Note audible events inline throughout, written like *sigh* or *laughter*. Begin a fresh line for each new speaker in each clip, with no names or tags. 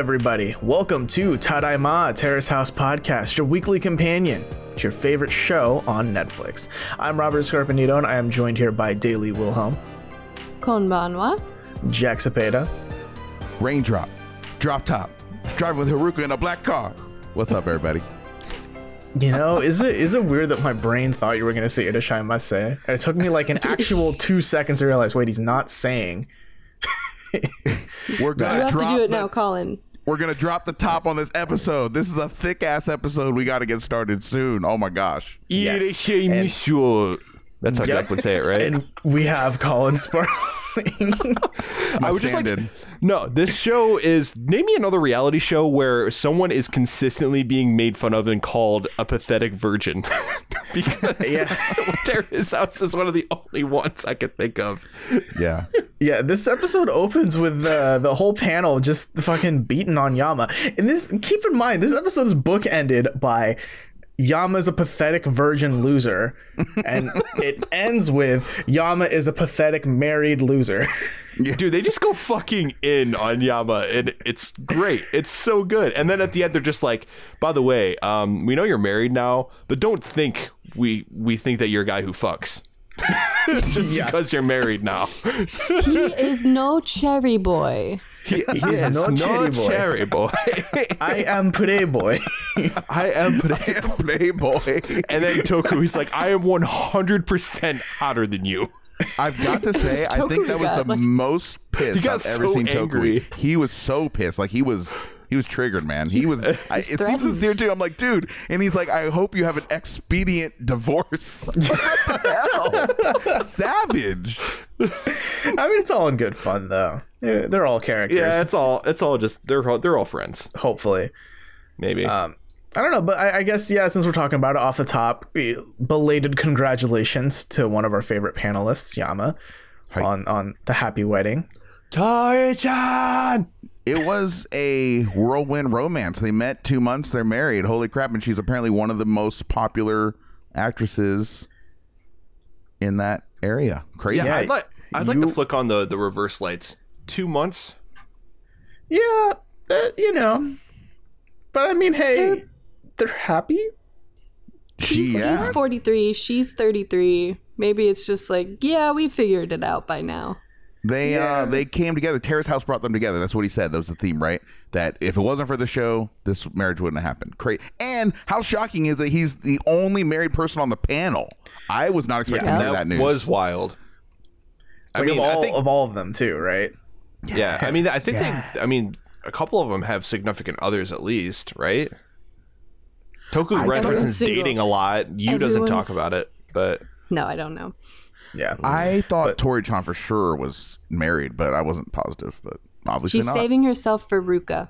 everybody. Welcome to Tadaima Terrace House Podcast, your weekly companion to your favorite show on Netflix. I'm Robert Scarpanito, and I am joined here by Daily Wilhelm,
Konbanwa.
Jack Cepeda,
Raindrop, drop top, driving with Haruka in a black car. What's up, everybody?
You know, is it is it weird that my brain thought you were gonna say Irasshaimase? And it took me like an *laughs* actual two seconds to realize, wait, he's not saying.
We're gonna
You have to do it
the,
now, Colin.
We're gonna drop the top on this episode. This is a thick ass episode. We got to get started soon. Oh my gosh.
Yes.
That's how
Yep.
Jack would say it, right?
And we have Colin Sparling. *laughs*
I
would just like-
stand-in.
no, this show is name me another reality show where someone is consistently being made fun of and called a pathetic virgin. *laughs* because *laughs*
Yes.
Terrace House is one of the only ones I can think of.
yeah.
Yeah, this episode opens with the the whole panel just fucking beating on Yama. And this keep in mind, this episode is bookended by Yama's a pathetic virgin loser. And *laughs* it ends with Yama is a pathetic married loser.
Dude, they just go fucking in on Yama and it's great. It's so good. And then at the end they're just like, by the way, um, we know you're married now, but don't think we we think that you're a guy who fucks. *laughs* *laughs* just because you're married now.
He is no cherry boy. *laughs*
He's
Yes,
no cherry boy.
cherry boy. *laughs*
I am playboy. *laughs*
I am pretty
Playboy.
And then Tokui, he's like, I am 100% hotter than you.
I've got to say, I think
Tokui
that was the
like-
most pissed I've ever
so
seen
angry.
Tokui. He was so pissed. Like he was he was triggered, man. He was I, it seems sincere too. I'm like, dude, and he's like, I hope you have an expedient divorce. what the hell? Savage.
I mean it's all in good fun though. Yeah, They're all characters.
Yeah, it's all it's all just they're all- they're all friends.
hopefully.
Maybe.
Um, I don't know, but I, I guess yeah. Since we're talking about it off the top, belated congratulations to one of our favorite panelists, Yama,
Hi.
on on the happy wedding.
Tai-chan!
It was a whirlwind romance. They met two months, they're married. Holy crap. And she's apparently one of the most popular actresses in that area. Crazy.
Yeah,
Yeah,
I'd like I'd like to flick on the the reverse lights. 2 months?
Yeah, uh, you know, but I mean, hey, they're happy.
He's,
yeah.
he's 43. She's 33. Maybe it's just like, yeah, we figured it out by now.
They
Yeah.
uh they came together. Terrace House brought them together. That's what he said. That was the theme, right? That if it wasn't for the show, this marriage wouldn't have happened. Great. And how shocking is that he's the only married person on the panel? I was not expecting
Yeah.
to
That
that news.
was wild. I
Like
mean,
of all
I think
of all of them too, right?
Yeah, I mean I think they I mean a couple of them have significant others at least, right? Tokui references dating a lot. You doesn't talk about it, but
No, I don't know.
Yeah,
I thought Tori Chan for sure was married, but I wasn't positive. But obviously
She's
not.
saving herself for Ruka.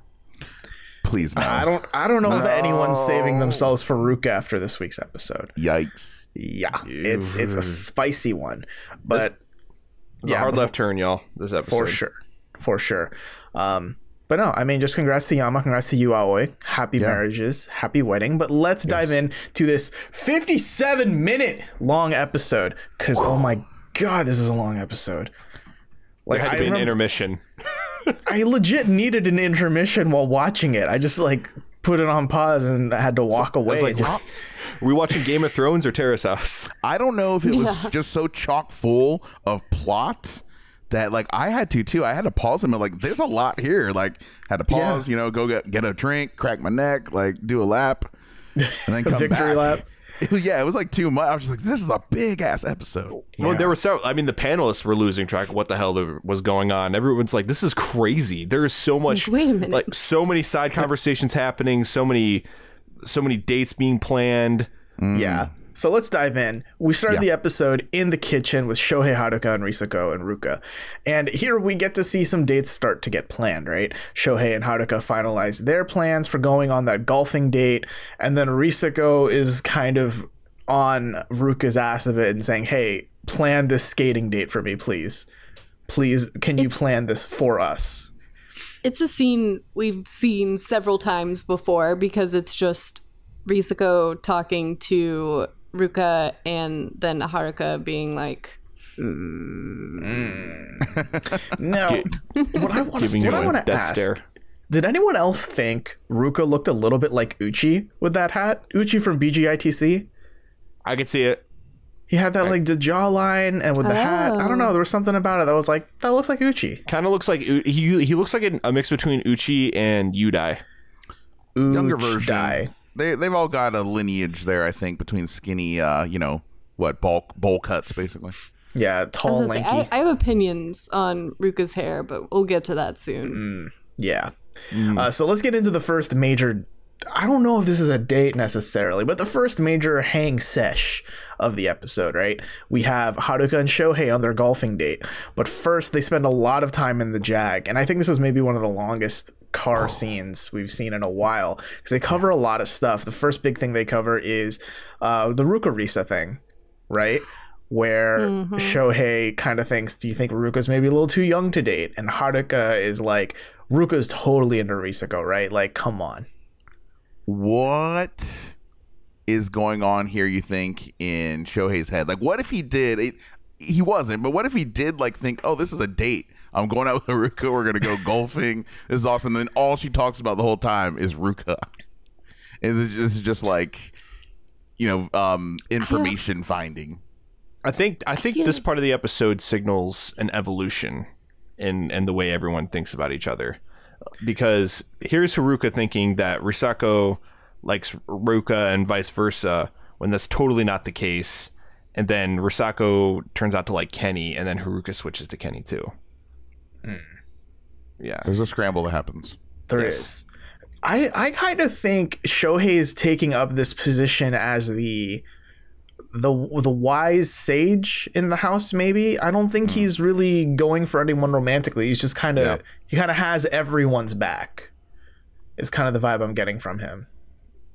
Please no.
I don't I don't know if anyone's saving themselves for Ruka after this week's episode.
Yikes.
Yeah, it's it's a spicy one, but
it's a hard left turn, y'all. This episode.
for sure, for sure. Um, but no, I mean, just congrats to Yama, congrats to you, Aoi. Happy marriages, happy wedding. But let's dive in to this 57 minute long episode because oh my god, this is a long episode. Like
There has
I,
to be an
remember-
intermission. *laughs*
I legit needed an intermission while watching it. I just like put it on pause and I had to walk away.
Like,
and just,
are we watching Game of Thrones or Terrace House?
I don't know if it was *laughs* just so chock full of plot that like I had to too. I had to pause him and like there's a lot here. Like had to pause, you know, go get get a drink, crack my neck, like do a lap, and then *laughs* come
victory
back.
lap. *laughs*
It yeah, it was like too much. I was just like, this is a big ass episode.
Well, there were several. I mean, the panelists were losing track of what the hell there was going on. Everyone's like, "This is crazy." There is so much.
Wait a minute.
Like so many side *laughs* conversations happening. So many, so many dates being planned.
Yeah. So let's dive in. We started
Yeah.
the episode in the kitchen with Shohei Haruka and Risako and Ruka. And here we get to see some dates start to get planned, right? Shohei and Haruka finalize their plans for going on that golfing date. And then Risako is kind of on Ruka's ass of it and saying, hey, plan this skating date for me, please. Please, can you
It's-
plan this for us?
It's a scene we've seen several times before because it's just Risako talking to Ruka and then Haruka being like, mm. *laughs*
No. what I want
Giving
what
you
I
a
want to
death
ask.
stare.
Did anyone else think Ruka looked a little bit like Uchi with that hat? Uchi from BGITC?
I could see it.
He had that like the jawline and with the hat. I don't know. Oh. There was something about it that was like that looks like Uchi.
Kind of looks like he he looks like a mix between Uchi and Udai.
Younger
Uch
version.
Dai.
They they've all got a lineage there, I think, between skinny, uh, you know, what bulk bowl cuts basically.
Yeah,
I,
tall,
gonna say,
lanky.
I, I have opinions on Ruka's hair, but we'll get to that soon.
Yeah. Uh, so let's get into the first major. I don't know if this is a date necessarily, but the first major hang sesh of the episode, right? We have Haruka and Shohei on their golfing date. But first, they spend a lot of time in the Jag. And I think this is maybe one of the longest car scenes we've seen in a while because they cover a lot of stuff. The first big thing they cover is uh, the Ruka Risa thing, right? Where Shohei kind of thinks, Do you think Ruka's maybe a little too young to date? And Haruka is like, Ruka's totally into Risako, right? Like, come on.
What is going on here? You think in Shohei's head? Like, what if he did? It, he wasn't, but what if he did? Like, think, oh, this is a date. I'm going out with Ruka. We're gonna go golfing. This is awesome. And then all she talks about the whole time is Ruka. And this this is just like, you know, um, information finding.
I think I think
feel
this part of the episode signals an evolution in in the way everyone thinks about each other. Because here's Haruka thinking that Risako likes Ruka and vice versa, when that's totally not the case. And then Risako turns out to like Kenny, and then Haruka switches to Kenny too. Hmm. Yeah.
There's a scramble that happens.
There is. I I kind of think Shohei is taking up this position as the the the wise sage in the house. Maybe I don't think hmm. he's really going for anyone romantically. He's just kind of
Yeah.
he kind of has everyone's back. Is kind of the vibe I'm getting from him.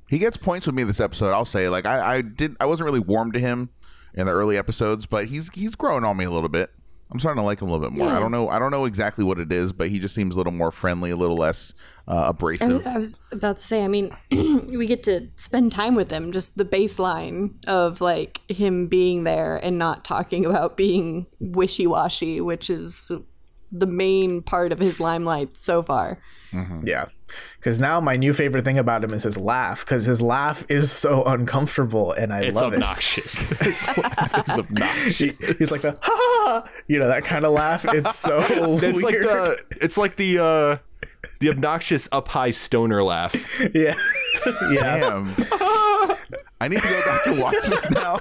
He gets points with me this episode. I'll say, like, I, I didn't I wasn't really warm to him in the early episodes, but he's he's growing on me a little bit. I'm starting to like him a little bit more. I don't know, I don't know exactly what it is, but he just seems a little more friendly, a little less uh,
I,
abrasive.
I was about to say, I mean, *clears throat* we get to spend time with him, just the baseline of like him being there and not talking *laughs* about being wishy washy, which is the main part of his limelight so far.
Yeah. Because now my new favorite thing about him is his laugh. Because his laugh is so uncomfortable, and I
It's
love
obnoxious. *laughs* it's obnoxious.
it. He- he's like the ha, ha, you know that kind of laugh. It's so *laughs*
It's like the it's like the uh the obnoxious up high stoner laugh. *laughs*
yeah, yeah.
Damn. I need to go back and watch this now.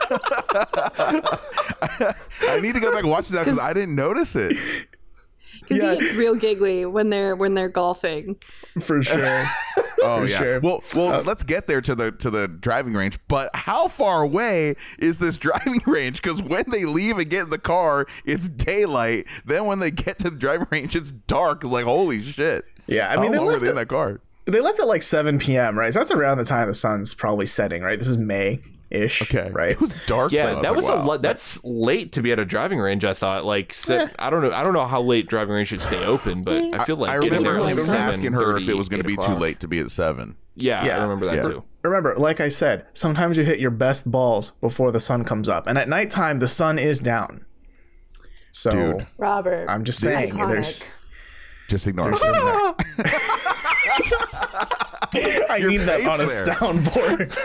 I need to go back and watch that because I didn't notice it.
Because
Yeah.
he gets real giggly when they're when they're golfing.
for sure. *laughs*
Oh
For
yeah.
sure.
Well, well, uh, let's get there to the to the driving range. But how far away is this *laughs* driving range? Because when they leave and get in the car, it's daylight. Then when they get to the driving range, it's dark. It's like holy shit.
Yeah, I
How
mean, they
long were
left
they in that car?
They left at like 7 p.m., right? So that's around the time the sun's probably setting, right? This is May ish.
Okay,
Right?
It was dark. though. I
Yeah, that was
like,
a
wow.
lot. That's late to be at a driving range. I thought like se- I don't know. I don't know how late driving range should stay open, but mm. I feel like
I
getting
remember,
there
I
at like
remember asking her if it was going to
8
be too late to be at seven.
Yeah,
Yeah.
I remember that
Yeah.
too.
Remember, like I said, sometimes you hit your best balls before the sun comes up. And at nighttime, the sun is down. So
Dude.
Robert.
I'm just saying,
Iconic.
there's.
Just ignore
there's
it. *laughs* *laughs* *laughs* *laughs*
I
Your
need that on a
there.
soundboard. *laughs*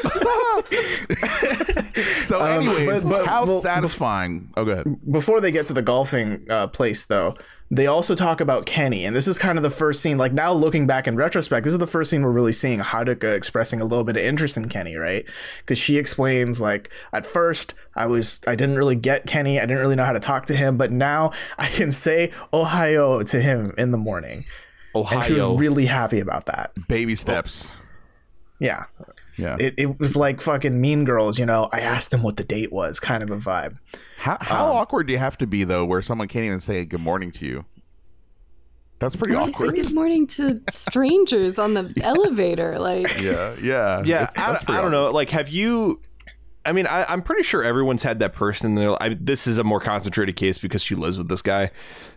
So, *laughs*
Um,
anyways,
but- but-
how
well,
satisfying? Oh, go ahead.
before they get to the golfing uh, place though they also talk about kenny and this is kind of the first scene like now looking back in retrospect this is the first scene we're really seeing haruka expressing a little bit of interest in kenny right because she explains like at first i was i didn't really get kenny i didn't really know how to talk to him but now i can say ohayo to him in the morning and she
Ohayo.
was really happy about that
Baby steps.
yeah
Yeah.
it, it was like fucking mean girls you know i asked him what the date was kind of a vibe
How, how
um,
awkward do you have to be though, where someone can't even say good morning to you? That's pretty
Why say
awkward.
good morning to strangers on the *laughs* elevator? Like,
Yeah, yeah,
Yeah,
It's-
I, I don't know. Like, have you? I mean, I, I'm pretty sure everyone's had that person. I, this is a more concentrated case because she lives with this guy.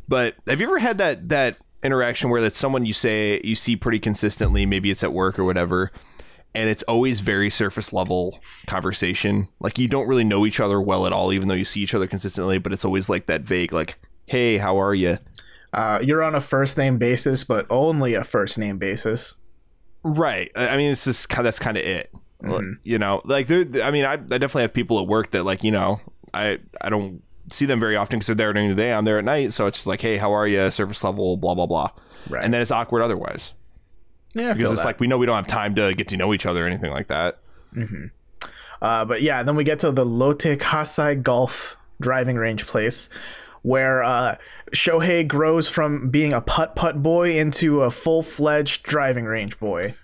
But have you ever had that that interaction where that's someone you say you see pretty consistently? Maybe it's at work or whatever, and it's always very surface level conversation. Like you don't really know each other well at all, even though you see each other consistently. But it's always like that vague, like, "Hey, how are you?"
Uh, you're on a first name basis, but only a first name basis.
Right. I mean, it's just kind. That's kind of it. You know, like there. I mean, I, I definitely have people at work that like you know, I I don't see them very often because they're there during the day. I'm there at night, so it's just like, hey, how are you? Surface level, blah blah blah.
Right.
And then it's awkward otherwise
Yeah, I
because it's
that.
like we know we don't have time to get to know each other or anything like that.
Uh, but yeah, then we get to the Lotte Kasai Golf driving range place, where uh, Shohei grows from being a putt putt boy into a full fledged driving range boy.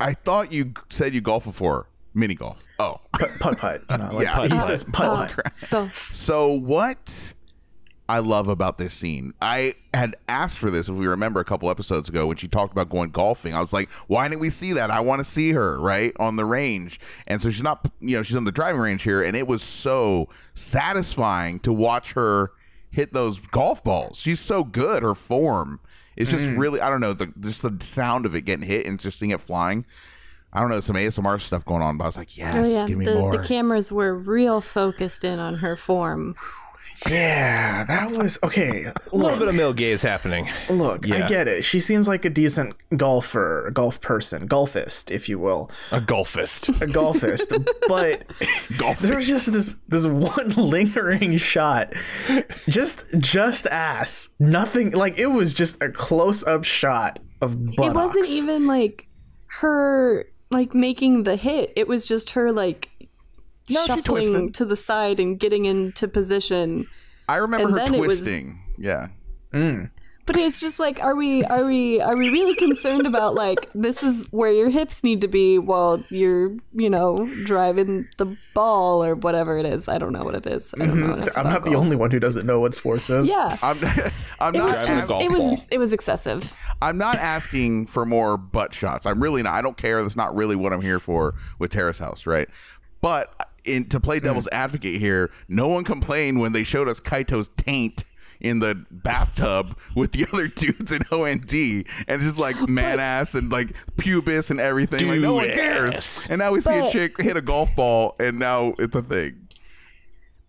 I thought you said you golf before. Mini golf. Oh.
Putt putt. You know, like,
Yeah,
he
putt-putt.
says putt putt.
So
So what I love about this scene, I had asked for this if we remember a couple episodes ago when she talked about going golfing. I was like, why didn't we see that? I want to see her right on the range. And so she's not, you know, she's on the driving range here, and it was so satisfying to watch her hit those golf balls. She's so good. Her form is just mm. really, I don't know, the just the sound of it getting hit and just seeing it flying. I don't know, some ASMR stuff going on, but I was like, oh, yes,
oh yeah,
give me
the,
more.
the cameras were real focused in on her form.
Yeah, that was okay.
A little bit of male gaze happening.
look, I get it. She seems like a decent golfer, golf person, golfist, if you will,
A golfist.
a golfist. *laughs* but there was just this this one *laughs* lingering shot, just just ass, nothing. Like it was just a close up shot of buttocks.
It wasn't even like her like making the hit. It was just her like
she
shuffling to the side and getting into position.
I remember
and
her
then it was-
twisting. Yeah. Hmm.
But it's just like, are we are we are we really concerned about like this is where your hips need to be while you're you know driving the ball or whatever it is? I don't know what it is. I don't know. Mm-hmm. enough
I'm
about
not the only one who doesn't know what sports is.
Yeah,
I'm *laughs* I'm
it
not
was just
golf
it
ball.
was it was excessive.
I'm not asking for more butt shots. I'm really not. I don't care. That's not really what I'm here for with Terrace House, right? But in to play mm. devil's advocate here, no one complained when they showed us Kaito's taint in the bathtub with the *laughs* other dudes in OND and just like man ass and like pubis and everything. like no one cares.
ass.
And now we see a chick hit a golf ball and now it's a thing.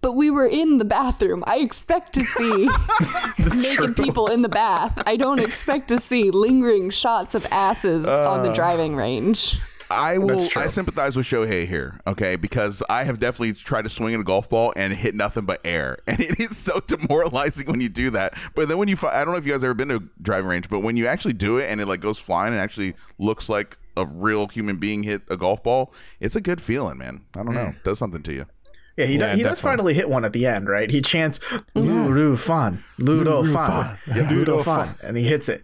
But we were in the bathroom. I expect to see *laughs* *laughs* naked people in the bath. I don't expect to see lingering shots of asses on the uh. driving range.
I will.
true.
I sympathize with Shohei here, okay, because I have definitely tried to swing at a golf ball and hit nothing but air, *laughs* and it is so demoralizing when you do that. But then when you, fi- I don't know if you guys ever been to a driving range, but when you actually do it and it like goes flying and actually looks like a real human being hit a golf ball, it's a good feeling, man. I don't know, it does something to you.
Yeah, he,
Yeah,
does, he does finally hit one at the end, right? He chants Ludo fan, Ludo fan, Ludo fan, and he hits it.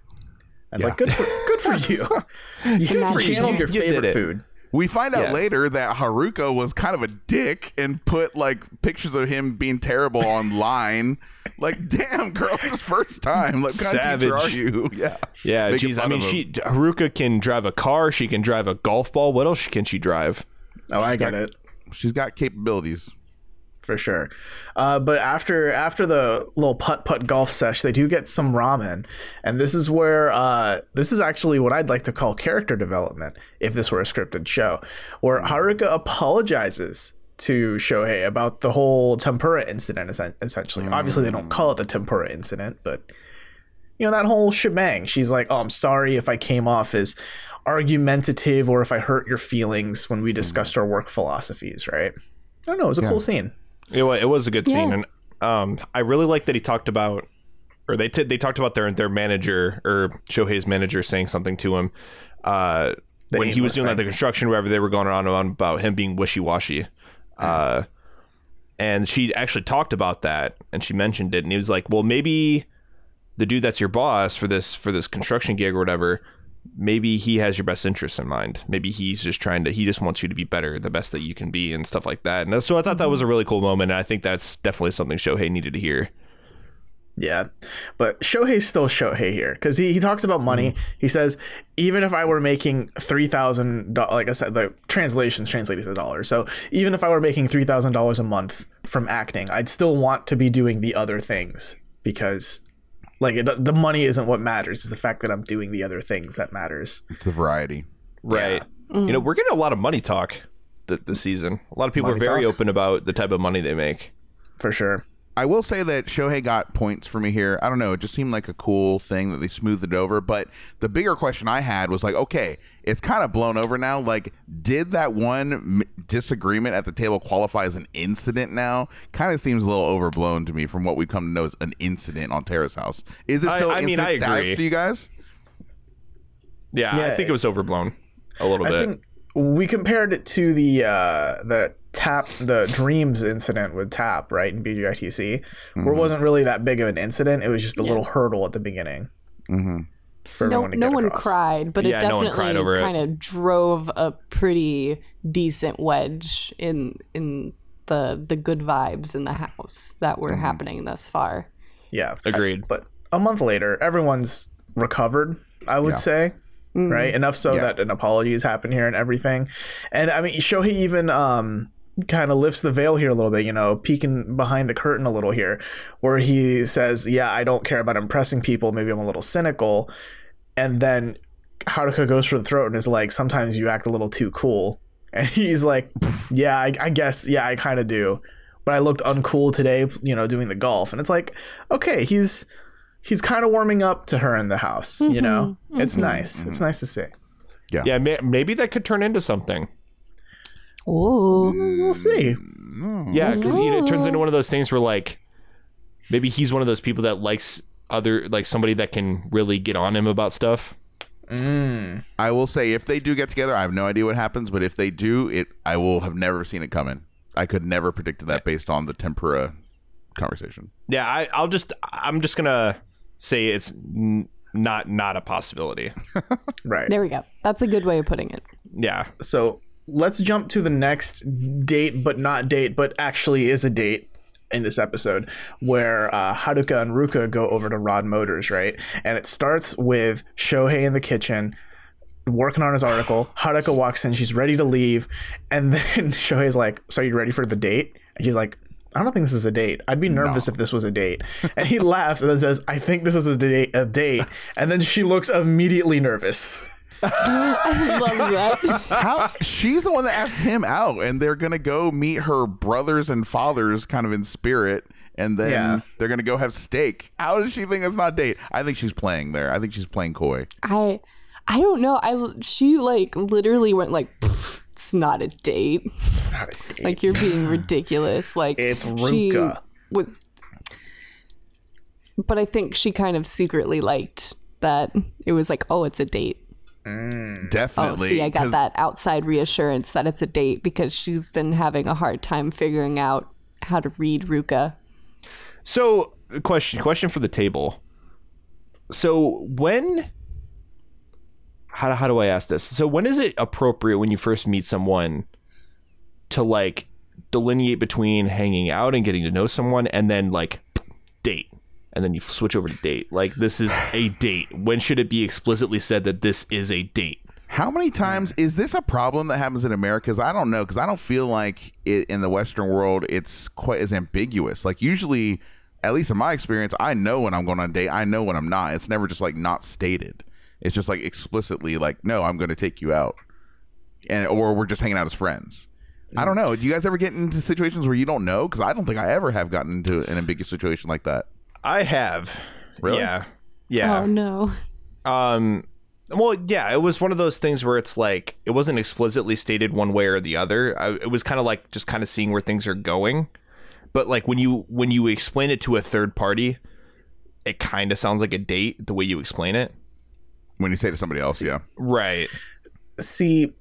It's like good for good for you. *laughs* you
magic.
channeled your
You
favorite food.
We find out
Yeah.
later that Haruka was kind of a dick and put like pictures of him being terrible online. Like, *laughs* damn, girl, it's his first time. Like, what kind of are
Savage.
you? *laughs* Yeah,
Yeah,
Making
geez. I mean, she Haruka can drive a car. She can drive a golf ball. What else can she drive?
Oh, I got it
she's got capabilities.
For sure. Uh, but after after the little putt putt golf sesh, they do get some ramen, and this is where uh, this is actually what I'd like to call character development if this were a scripted show, where Haruka apologizes to Shohei about the whole tempura incident. essen- Essentially, obviously they don't call it the tempura incident, but you know that whole shebang. She's like, "Oh, I'm sorry if I came off as." argumentative or if I hurt your feelings when we discussed our work philosophies, right? I don't know. It was a cool scene.
It was, it was a good scene,
Yeah.
and um, I really like that he talked about, or they t- they talked about their their manager or Shohei's manager saying something to him, uh, when he was doing like the construction, wherever they were going on and on about him being wishy washy, uh, and she actually talked about that, and she mentioned it, and he was like, well, maybe the dude that's your boss for this for this construction gig or whatever. Maybe he has your best interests in mind. Maybe he's just trying to. He just wants you to be better, the best that you can be, and stuff like that. And so I thought that was a really cool moment. And I think that's definitely something Shohei needed to hear.
Yeah. But Shohei's still Shohei here because he, he talks about money. Mm-hmm. He says, even if I were making $3,000, like I said, the translation's translated to dollars. So even if I were making $3,000 a month from acting, I'd still want to be doing the other things because, like, it, the money isn't what matters. It's the fact that I'm doing the other things that matters.
It's the variety.
Right. You know, we're getting a lot of money talk th- this season. A lot of people
Money
are very
talks.
open about the type of money they make.
For sure.
I will say that Shohei got points for me here. I don't know. It just seemed like a cool thing that they smoothed it over. But the bigger question I had was like, okay, it's kind of blown over now. Like, did that one m- disagreement at the table qualify as an incident now? Kind of seems a little overblown to me from what we've come to know as an incident on Terrace House. Is it still
I mean,
incident
I
status
agree.
to you guys?
Yeah, I think it was overblown a little
I
bit.
think we compared it to the uh, the tap the dreams incident with tap right in BGITC, where it wasn't really that big of an incident. It was just a little hurdle at the beginning
Mm-hmm.
for
No,
to
no
get
one cried, but
Yeah,
it
no one cried over
definitely
it.
kind of drove a pretty decent wedge in in the the good vibes in the house that were
Mm-hmm.
happening thus far.
Yeah,
Agreed.
but a month later, everyone's recovered. I would
Yeah.
say. Right, enough so
Yeah.
that an apology has happened here and everything, and I mean Shohei even um kind of lifts the veil here a little bit, you know, peeking behind the curtain a little here, where he says, "Yeah, I don't care about impressing people. Maybe I'm a little cynical," and then Haruka goes for the throat and is like, "Sometimes you act a little too cool," *laughs* and he's like, "Yeah, I, I guess, yeah, I kind of do." But I looked uncool today, you know, doing the golf, and it's like, okay, he's he's kind of warming up to her in the house, you know. Mm-hmm. It's mm-hmm. nice. It's mm-hmm. nice to see.
yeah, may- maybe that could turn into something.
Ooh.
We'll see.
Yeah, because you know, it turns into one of those things where like maybe he's one of those people that likes other like somebody that can really get on him about stuff.
Mm.
I will say if they do get together, I have no idea what happens, but if they do, it I will have never seen it coming. I could never predict that based on the tempura conversation.
Yeah, I, I'll just I'm just gonna say it's n- not not a possibility. *laughs*
Right.
There we go. That's a good way of putting it.
Yeah,
So let's jump to the next date, but not date, but actually is a date in this episode where uh, Haruka and Ruka go over to Rod Motors, right? And it starts with Shohei in the kitchen working on his article. Haruka walks in, she's ready to leave, and then *laughs* Shohei's like, "So are you ready for the date?" And she's like. I don't think this is a date. I'd be nervous if this was a date. And he laughs and then says, "I think this is a date." A date. And then she looks immediately nervous.
I *laughs* love that.
How she's the one that asked him out, and they're gonna go meet her brothers and fathers, kind of in spirit, and then
Yeah.
they're gonna go have steak. How does she think it's not a date? I think she's playing there. I think she's playing coy.
I I don't know. I she like literally went like it's not a date.
It's not a date.
Like you're being ridiculous. Like
It's
she
Ruka.
was But I think she kind of secretly liked that it was like, oh, it's a date. Mm. Oh,
Definitely.
see, I got
'cause
that outside reassurance that it's a date because she's been having a hard time figuring out how to read Ruka.
So, question question for the table. So, when how how do I ask this? So, when is it appropriate when you first meet someone to like delineate between hanging out and getting to know someone and then like date? And then you switch over to date. Like this is a date. When should it be explicitly said that this is a date?
How many times is this a problem that happens in America? Because I don't know. Because I don't feel like it, in the Western world it's quite as ambiguous. Like usually, at least in my experience, I know when I'm going on a date. I know when I'm not. It's never just like not stated. It's just like explicitly like, no, I'm going to take you out, and or we're just hanging out as friends. I don't mm. know. Do you guys ever get into situations where you don't know? Because I don't think I ever have gotten into an ambiguous situation like that.
I have.
Really?
Yeah. Yeah.
Oh no.
Um well, yeah, it was one of those things where it's like it wasn't explicitly stated one way or the other. I, it was kind of like just kind of seeing where things are going. But like when you when you explain it to a third party, it kind of sounds like a date the way you explain it.
When you say to somebody else, yeah.
Right.
See,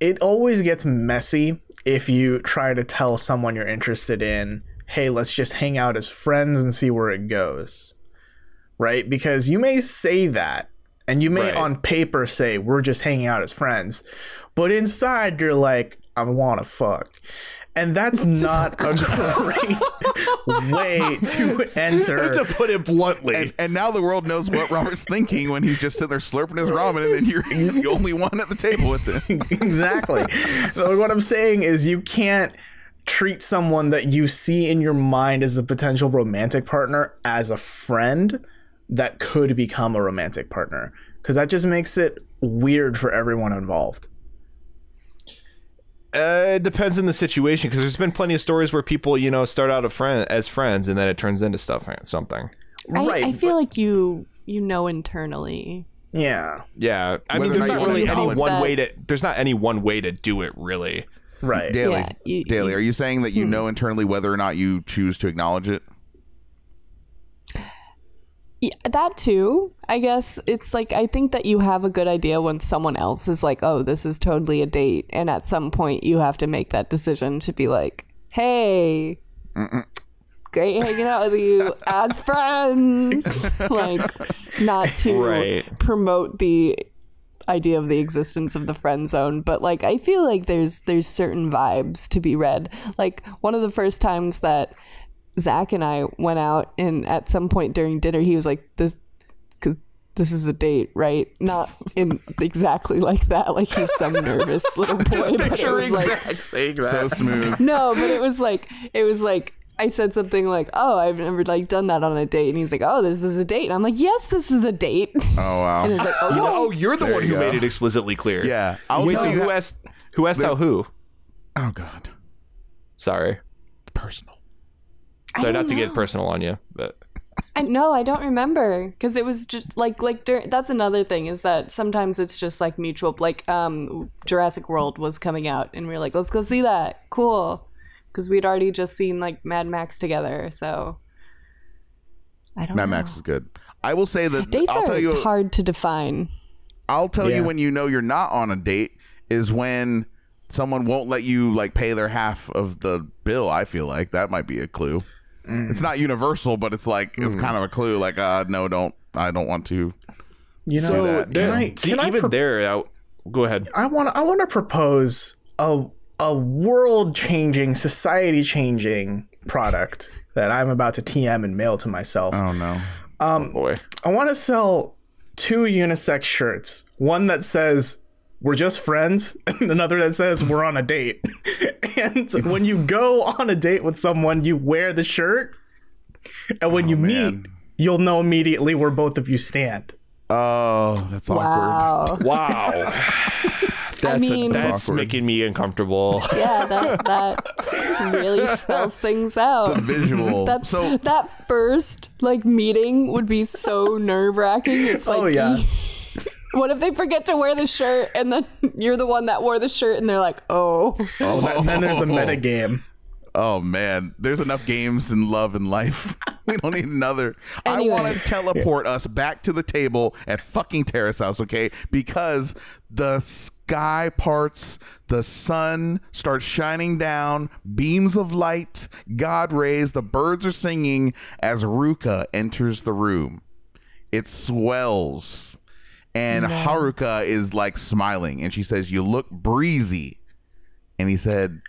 it always gets messy if you try to tell someone you're interested in, hey, let's just hang out as friends and see where it goes. Right? Because you may say that, and you may
Right.
on paper say, we're just hanging out as friends, but inside you're like, I wanna fuck. And that's not a *laughs* great way to enter. *laughs*
to put it bluntly.
And, and now the world knows what Robert's thinking when he's just sitting there slurping his ramen, and you're the only one at the table with him. *laughs*
exactly. so what I'm saying is you can't treat someone that you see in your mind as a potential romantic partner as a friend that could become a romantic partner because that just makes it weird for everyone involved.
Uh, it depends on the situation because there's been plenty of stories where people, you know, start out a friend as friends and then it turns into stuff something.
I,
right.
I feel like you you know internally.
yeah.
Yeah, I
Whether
mean, there's
not
not really any one way to. There's not any one way to do it, really.
Right.
Daily,
Yeah, you-
daily.
you-
Are you saying that you
Hmm.
know internally whether or not you choose to acknowledge it?
Yeah, that too. I guess it's like I think that you have a good idea when someone else is like, "Oh, this is totally a date," and at some point you have to make that decision to be like, "Hey, great hanging out with you *laughs* as friends," *laughs* like not to
Right.
promote the idea of the existence of the friend zone but like i feel like there's there's certain vibes to be read like one of the first times that Zach and I went out, and at some point during dinner, he was like, "This, because this is a date, right?" Not in *laughs* exactly like that, like he's some nervous little *laughs* boy. but it was like,
saying
So smooth.
no, but it was like, it was like. I said something like, "Oh, I've never like done that on a date," and he's like, "Oh, this is a date," and I'm like, "Yes, this is a date."
Oh wow. *laughs*
and it's like, "Oh,
You know, oh, you're the
There
one
you
who
go.
made it explicitly clear.
Yeah, I'll
Wait, so who
how-
asked? Who asked out who?
oh god,
Sorry,
personal.
sorry
don't
not to get personal on you, but
I no, I don't remember because it was just like like dur- that's another thing is that sometimes it's just like mutual. Like um, Jurassic World was coming out, and we are like, let's go see that. Cool, because we'd already just seen like Mad Max together. So I don't
Mad
know.
Max is good. I will say that
Dates
I'll
are
tell you.
hard to define.
I'll tell
Yeah.
you when you know you're not on a date is when someone won't let you like pay their half of the bill. I feel like that might be a clue.
Mm.
It's not universal, but it's like it's kind of a clue. Like, uh, no, don't. I don't want to.
You know,
So
can
there-
I,
see,
can I
even
pro-
there, I, go ahead.
I want I want to propose a a world changing, society changing product that I'm about to TM and mail to myself.
Oh no.
Um, oh, boy,
I want to sell two unisex shirts. One that says we're just friends *laughs* and another that says we're on a date. *laughs* and when you go on a date with someone, you wear the shirt. And when oh, you meet, you'll know immediately where both of you stand.
Oh, that's awkward.
Wow. *laughs*
wow,
I mean,
that's
awkward.
making me uncomfortable. *laughs*
yeah, that that really *laughs* spells things out.
The visual.
That's
so
that first like meeting would be so nerve wracking. It's oh, like,
Oh, yeah. *laughs*
what if they forget to wear the shirt and then you're the one that wore the shirt and they're like, oh, Oh,
And then there's the meta oh. game.
Oh man, there's enough games and love and life. we don't need another.
Anyway.
I want to teleport us back to the table at fucking Terrace House, okay? Because the sky parts, the sun starts shining down, beams of light, God rays, the birds are singing as Ruka enters the room. It swells. And Haruka is like smiling and she says, You look breezy. And he said,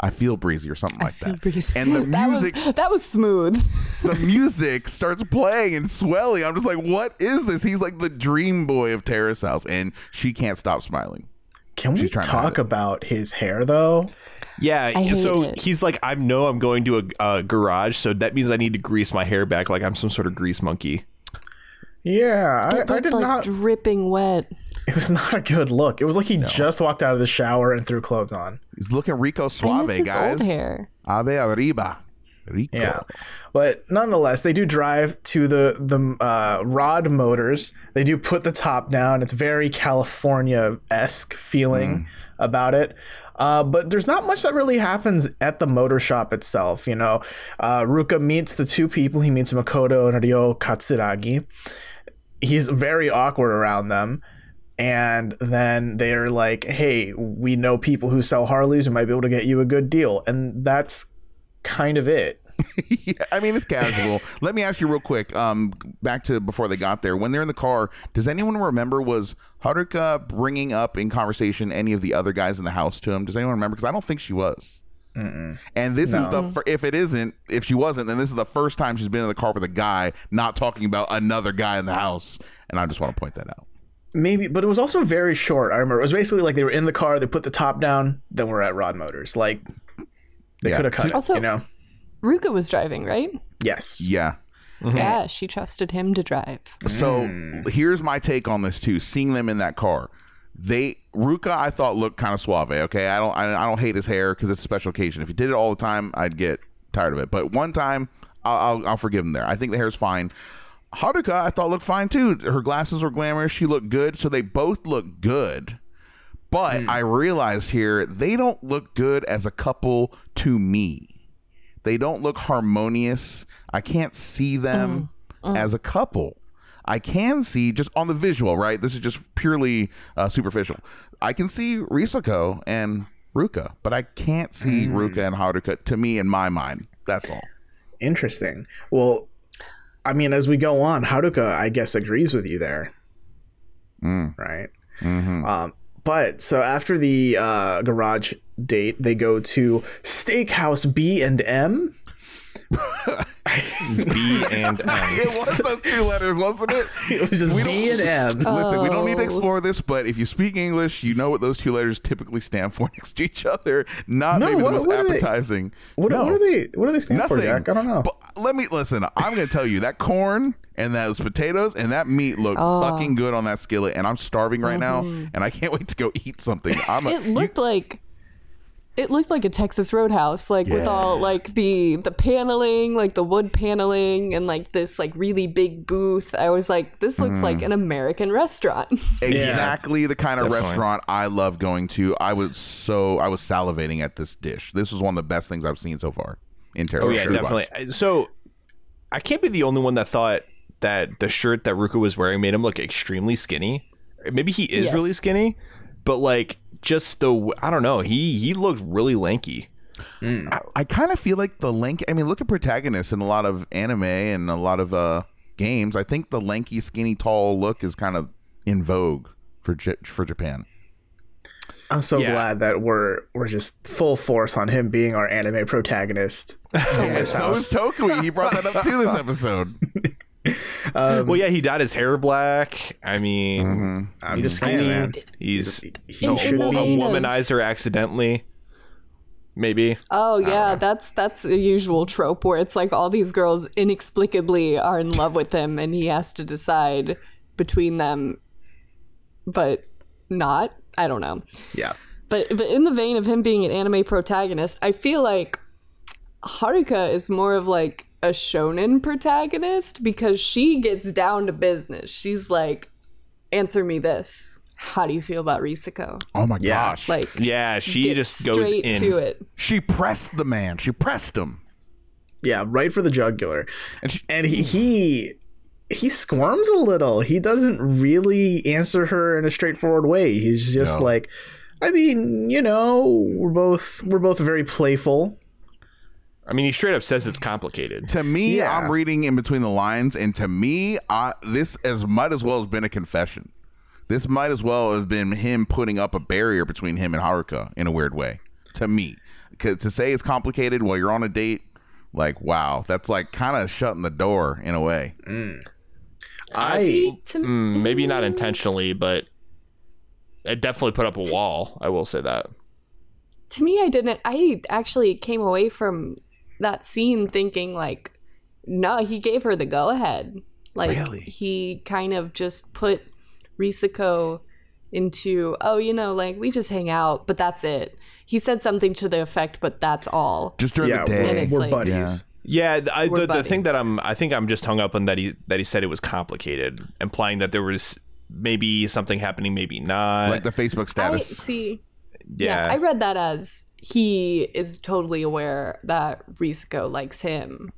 I feel breezy or something like that.
breezy.
And the *laughs*
that
music
was that was smooth. *laughs*
the music starts playing and swelling. I'm just like, what is this? He's like the dream boy of Terrace House, and she can't stop smiling.
Can we
She's trying
talk about his hair though?
Yeah, so
it.
he's like, I know I'm going to a, a garage, so that means I need to grease my hair back like I'm some sort of grease monkey.
Yeah,
It
I, I did
like
not.
dripping wet.
It was *laughs* not a good look. It was like he just walked out of the shower and threw clothes on.
He's looking Rico
I
Suave,
miss his
guys.
old hair.
Ave arriba. Rico.
Yeah, but nonetheless, they do drive to the the uh, Rod Motors. They do put the top down. It's very California esque feeling about it. Uh, but there's not much that really happens at the motor shop itself. You know, uh, Ruka meets the two people. He meets Makoto and Ryo Katsuragi. He's very awkward around them. And then they're like, hey, we know people who sell Harleys. We might be able to get you a good deal. And that's kind of it. *laughs*
yeah, I mean, it's casual. *laughs* Let me ask you real quick. Um, back to before they got there. When they're in the car, does anyone remember was Haruka bringing up in conversation any of the other guys in the house to him? Does anyone remember? Because I don't think she was. And this is the fir- if it isn't if she wasn't then this is the first time she's been in the car with a guy not talking about another guy in the house and I just want to point that out.
Maybe, but it was also very short. I remember it was basically like they were in the car, they put the top down, then we're at Rod Motors. Like they
Yeah.
could have cut
Also-
it, you know?
Ruka was driving, right?
Yes.
Yeah.
Yeah, she trusted him to drive.
So
Hmm.
here's my take on this too. Seeing them in that car, they Ruka I thought looked kind of suave. Okay, I don't I, I don't hate his hair because it's a special occasion. If he did it all the time, I'd get tired of it. But one time, I'll I'll, I'll forgive him there. I think the hair's fine. Haruka I thought looked fine too. Her glasses were glamorous. She looked good. So they both look good. But hmm. I realized here they don't look good as a couple to me. They don't look harmonious. I can't see them mm, mm. as a couple. I can see just on the visual, right? This is just purely uh, superficial. I can see Risako and Ruka, but I can't see hmm. Ruka and Haruka to me in my mind. That's all.
Interesting. Well, I mean, as we go on, Haruka, I guess, agrees with you there. Hmm. Right. Mm-hmm. Um, but so after the uh, garage date, they go to Steakhouse B and M.
B and M. *laughs*
It was those two letters, wasn't it? *laughs*
It was just B and M.
Listen, we don't need to
Oh.
explore this, but if you speak English, you know what those two letters typically stand for *laughs* next to each other. Not
No,
maybe
what-
the most
what are they-
appetizing.
What,
no,
what are they? What do they stand
Nothing.
for, Jack? I don't know.
But let me listen. I'm going to tell you that corn and those potatoes and that meat look
Oh.
fucking good on that skillet, and I'm starving right now,
Mm-hmm.
and I can't wait to go eat something. I'm a,
It looked like it looked like a Texas Roadhouse, like with all like the the paneling, like the wood paneling, and like this like really big booth. I was like, this looks
Mm.
like an American restaurant. *laughs*
exactly the kind of
Definitely.
restaurant I love going to. I was so I was salivating at this dish. This was one of the best things I've seen so far in terms
Oh yeah,
food-wise.
definitely. So I can't be the only one that thought that the shirt that Ruka was wearing made him look extremely skinny. Maybe he is
Yes.
really skinny, but like just the I don't know. He he looked really lanky.
I, I kind of feel like the lanky. I mean, look at protagonists in a lot of anime and a lot of uh, games. I think the lanky, skinny, tall look is kind of in vogue for J- for Japan.
I'm so
Yeah.
glad that we're we're just full force on him being our anime protagonist. *laughs* in this
So is. Tokui. He brought that up too this *laughs* episode.
Um, well, yeah, he dyed his hair black. I mean, mm-hmm.
I'm
he's
just saying,
skinny.
man.
He's
He
a, a
the of-
womanizer accidentally. Maybe.
Oh yeah, that's that's a usual trope where it's like all these girls inexplicably are in love with him, and he has to decide between them, but not. I don't know.
Yeah.
But but in the vein of him being an anime protagonist, I feel like Haruka is more of like a shonen protagonist because she gets down to business. She's like, "Answer me this. How do you feel about Risako?"
Oh my
Yeah.
gosh!
Like,
Yeah, she just goes
straight
in.
to it.
she pressed the man. She pressed him.
Yeah, right for the jugular.
And she-
And he he he squirms a little. He doesn't really answer her in a straightforward way. He's just
No.
like I mean, you know, we're both we're both very playful.
I mean, he straight up says it's complicated.
To me,
Yeah.
I'm reading in between the lines, and to me, I, this as might as well has been a confession. This might as well have been him putting up a barrier between him and Haruka in a weird way. To me, 'Cause to say it's complicated while you're on a date, like wow, that's like kind of shutting the door in a way.
I
See, to
Mm, maybe not intentionally, but it definitely put up a wall. I will say that.
to me i didn't i actually came away from that scene thinking like no he gave her the go ahead like
Really?
he kind of just put risako into oh you know like we just hang out but that's it he said something to the effect but that's all
Just during
yeah,
the
we're,
day.
it's
we're
like-
buddies.
Yeah, th- I,
We're
the, the thing that. I'm, I think I'm just hung up on that he that he said it was complicated, implying that there was maybe something happening, maybe not.
like the Facebook
i
status.
see
yeah,
yeah i read that as he is totally aware that risako likes him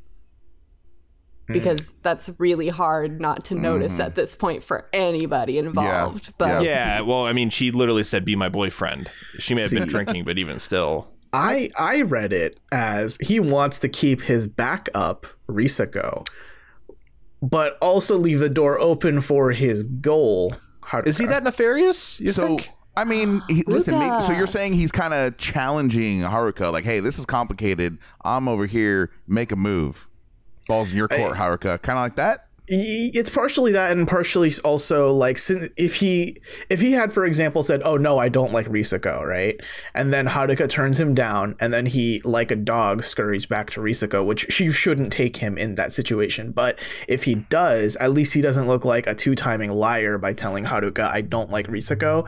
mm. because that's really hard not to notice mm-hmm. at this point for anybody involved but
yeah. Well, I mean, she literally said, "Be my boyfriend." She may have been drinking, but even still,
I I read it as he wants to keep his backup Risako, but also leave the door open for his goal. Haruka.
is he uh, that nefarious? You
so
think?
I mean, he, listen. Maybe, so you're saying he's kind of challenging Haruka, like, "Hey, this is complicated. I'm over here. Make a move. Balls in your court, Haruka." Kind of like that.
It's partially that and partially also like if he if he had for example said oh no i don't like risako right and then haruka turns him down and then he like a dog scurries back to risako which she shouldn't take him in that situation but if he does at least he doesn't look like a two-timing liar by telling haruka i don't like risako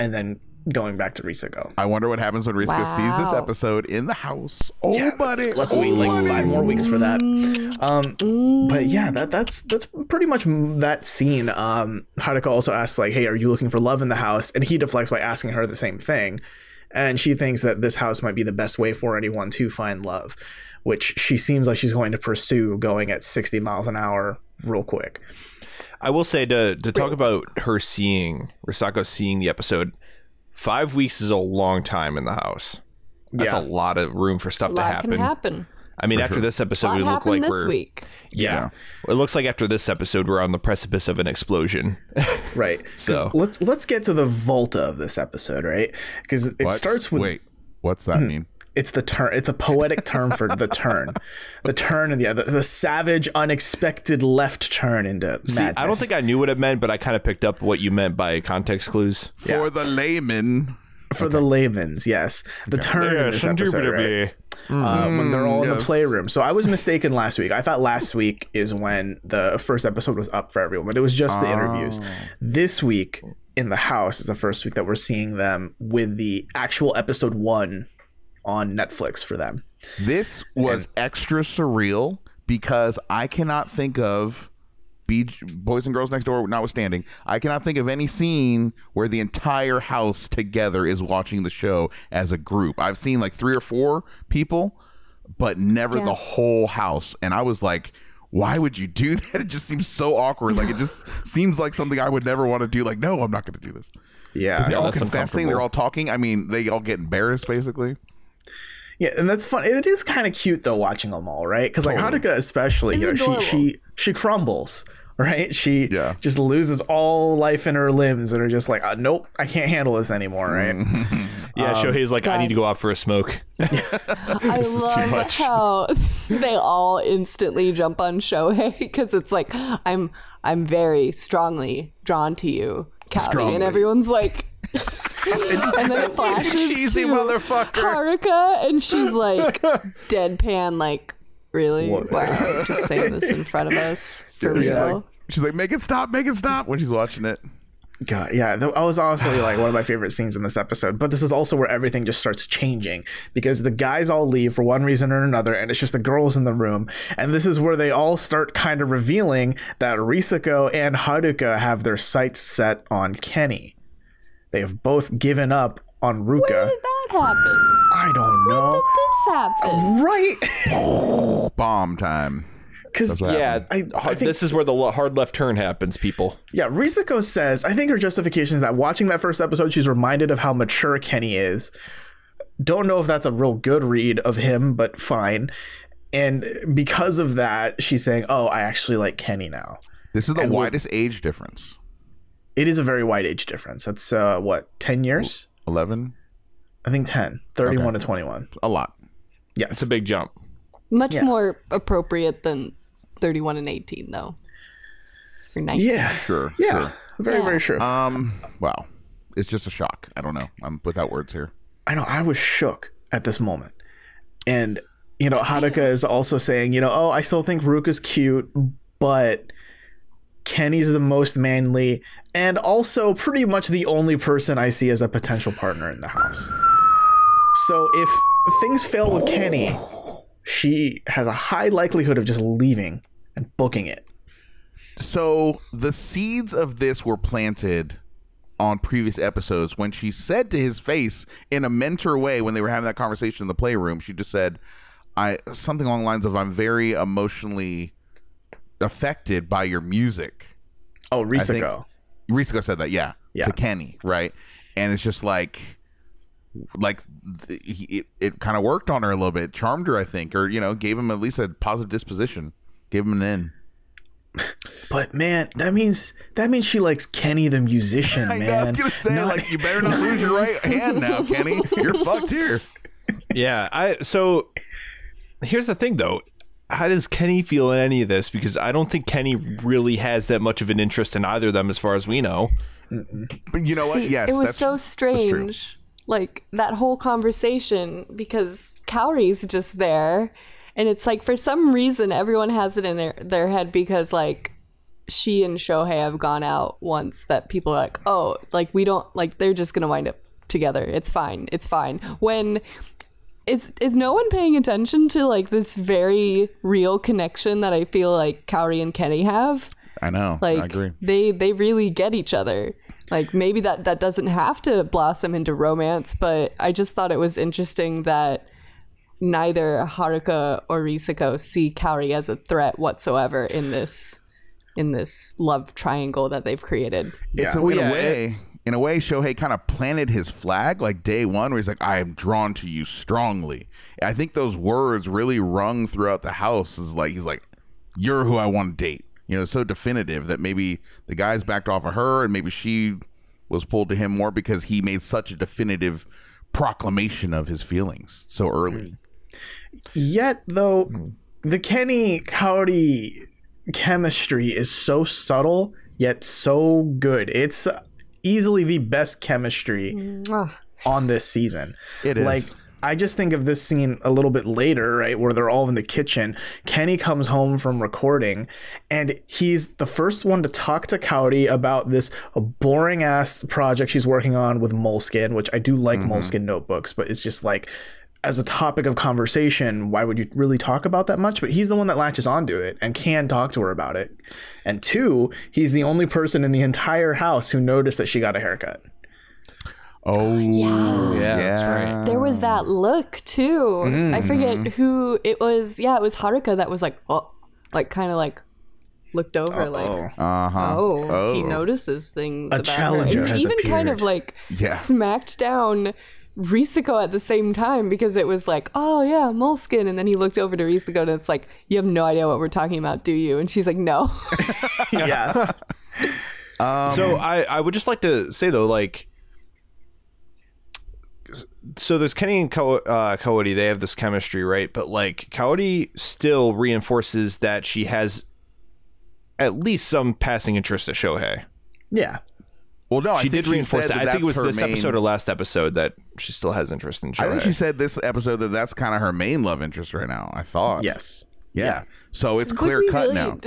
and then going back to risako
I wonder what happens when Risako sees this episode in the house. Oh, buddy.
let's
oh,
wait like
buddy.
five more weeks for that. Um but yeah that that's that's pretty much that scene. Um haruka also asks like hey are you looking for love in the house? And he deflects by asking her the same thing. And she thinks that this house might be the best way for anyone to find love which she seems like she's going to pursue going at 60 miles an hour real quick
I will say to to talk about her seeing Risako seeing the episode. Five weeks is a long time in the house. That's
Yeah.
a lot of room for stuff
A
to happen.
can happen.
I mean, after this episode, we look
happened
like
this
we're
week.
yeah. It looks like after this episode, we're on the precipice of an explosion. *laughs*
right. *laughs*
So-
let's let's get to the volta of this episode right because it
What?
starts with
Wait, what's that hmm. mean?
It's the turn it's a poetic term for the turn. The turn and yeah the, the savage unexpected left turn into
See, I don't think I knew what it meant, but I kind of picked up what you meant by context clues.
For the layman.
for the layman's yes. The turn in this episode right? uh, when they're all in the playroom. So i was mistaken last week. I thought last week is when the first episode was up for everyone but it was just the interviews. This week in the house is the first week that we're seeing them with the actual episode one on netflix for them
This was extra surreal because I cannot think of Be- Boys and Girls Next Door notwithstanding, I cannot think of any scene where the entire house together is watching the show as a group. I've seen like three or four people, but never
Yeah.
the whole house. And I was like, why would you do *laughs* that? It just seems so awkward. Like it just *laughs* seems like something I would never want to do. Like, no, I'm not going to do this.
yeah
They're all confessing. They're all talking. I mean, they all get embarrassed basically.
Yeah, and that's fun. It is kind of cute though watching them all, right? Because like
Totally.
Haruka especially, you know, she she she crumbles, right? She
Yeah.
just loses all life in her limbs and are just like, uh, nope, I can't handle this anymore, right? *laughs*
Yeah, Shohei's like, I need to go out for a smoke. *laughs* *laughs*
I
is too
love
much.
how they all instantly jump on Shohei because it's like I'm I'm very strongly drawn to you, Kaori,
Strongly.
and everyone's like. And then it *laughs* flashes
cheesy
to
motherfucker.
Haruka, and she's like *laughs* deadpan, like really?
What?
Wow, just saying this in front of us for
She's
real.
like, she's like, make it stop, make it stop when she's watching it.
God, yeah, that was honestly like one of my favorite scenes in this episode. But this is also where everything just starts changing because the guys all leave for one reason or another, and it's just the girls in the room. And this is where they all start kind of revealing that Risako and Haruka have their sights set on Kenny. They have both given up on Ruka.
When did that happen?
I don't
When
know.
did this happen?
Right? *laughs*
Bomb time.
Because
Yeah,
I- I think-
this is where the hard left turn happens, people.
Yeah, Risako says, I think her justification is that watching that first episode, she's reminded of how mature Kenny is. Don't know if that's a real good read of him, but fine. And because of that, she's saying, Oh, I actually like Kenny now.
This is the
And
widest age difference.
It is a very wide age difference. That's, uh, what, 10 years?
11?
I think 10. 31 to 21.
A lot.
Yes.
It's a big jump.
Much
Yeah.
more appropriate than 31 and 18, though. Or 19.
yeah.
Sure.
Yeah. Very,
Yeah.
very sure.
Um, wow. It's just a shock. I don't know. I'm without words here.
I know I was shook at this moment. And you know, Haruka is also saying, you know, oh, I still think Ruka's cute, but Kenny's the most manly and also pretty much the only person I see as a potential partner in the house. So if things fail with Kenny, she has a high likelihood of just leaving and booking it.
So the seeds of this were planted on previous episodes when she said to his face in a mentor way when they were having that conversation in the playroom, she just said, I something along the lines of I'm very emotionally affected by your music.
Oh,
think-
Risako.
Risako said that, yeah,
Yeah.
to Kenny, right? And it's just like, like he, it, it kind of worked on her a little bit, charmed her, I think, or you know, gave him at least a positive disposition, gave him an in.
But man, that means that means she likes Kenny the musician, *laughs*
I
man.
know, I was gonna say,
Not-
like, you better not lose your right *laughs* hand now, Kenny. You're fucked here.
Yeah, I so here's the thing though. How does Kenny feel in any of this? Because I don't think Kenny really has that much of an interest in either of them, as far as we know.
But you know what? Yes,
it was
that's,
so strange. Like that whole conversation because Kaori's just there, and it's like for some reason everyone has it in their, their head because like she and Shohei have gone out once that people are like, oh, like we don't like they're just gonna wind up together. It's fine. It's fine. When is is no one paying attention to like this very real connection that I feel like Kaori and Kenny have?
I know.
like
I agree.
they they really get each other like maybe that that doesn't have to blossom into romance but i just thought it was interesting that neither haruka or risako see kaori as a threat whatsoever in this in this love triangle that they've created
It's
Yeah.
a, in
yeah,
a way, in a way, Shohei kind of planted his flag like day one, where he's like, "I am drawn to you strongly." I think those words really rung throughout the house. Is like he's like, "You're who I want to date." You know, so definitive that maybe the guys backed off of her, and maybe she was pulled to him more because he made such a definitive proclamation of his feelings so early. Mm-hmm.
Yet, though, mm-hmm. the Kenny Kaori chemistry is so subtle yet so good. It's easily the best chemistry
Mwah.
on this season.
It is.
Like I just think of this scene a little bit later, right, where they're all in the kitchen. Kenny comes home from recording, and he's the first one to talk to Kaori about this boring ass project she's working on with Moleskine, which I do like mm-hmm. Moleskine notebooks, but it's just like as a topic of conversation, why would you really talk about that much? But he's the one that latches onto it and can talk to her about it. And two, he's the only person in the entire house who noticed that she got a haircut.
Oh, yeah,
Yeah, that's right.
there was that look too i forget who it was yeah it was haruka that was like oh like kind of like looked over like
Oh.
Uh huh.
Oh, he notices things.
A
about
challenger
her. And
has
even kind of like
Yeah.
smacked down Risako at the same time because it was like, oh yeah, Moleskine, and then he looked over to Risako and it's like, you have no idea what we're talking about, do you? And she's like, no. *laughs*
yeah.
so I, I would just like to say though, like, so there's Kenny and Ko- uh, Kaori. They have this chemistry, right? But like, Kaori still reinforces that she has at least some passing interest in Shohei.
Yeah.
Well, no, I
She
think
did reinforce
said
that. I think it was this
main-
episode or last episode that she still has interest in Shohei.
I think she said this episode that that's kind of her main love interest right now. I thought.
Yes.
Yeah. So it's clear cut
really-
now.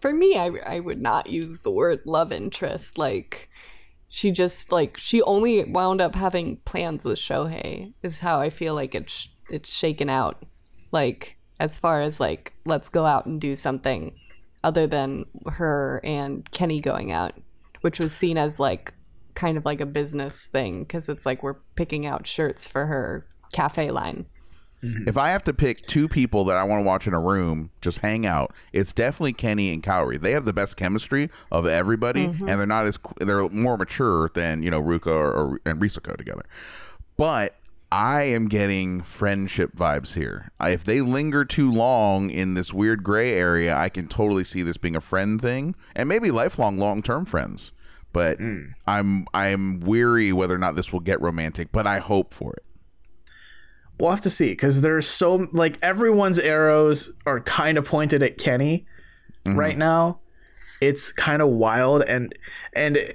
For me, I, I would not use the word love interest. Like, she just, like, she only wound up having plans with Shohei, is how I feel like it's, it's shaken out. Like, as far as, like, let's go out and do something other than her and Kenny going out, which was seen as, like, kind of like a business thing, because it's like we're picking out shirts for her cafe line. Mm-hmm.
If I have to pick two people that I want to watch in a room, just hang out, it's definitely Kenny and Kaori. They have the best chemistry of everybody, mm-hmm. and they're not as they're more mature than you know Ruka or, or and Risako together. But I am getting friendship vibes here. I- If they linger too long in this weird gray area, I can totally see this being a friend thing, and maybe lifelong, long term friends. But hmm. I'm I'm weary whether or not this will get romantic. But I hope for it.
We'll have to see because there's so like everyone's arrows are kind of pointed at Kenny mm-hmm. right now. It's kind of wild and and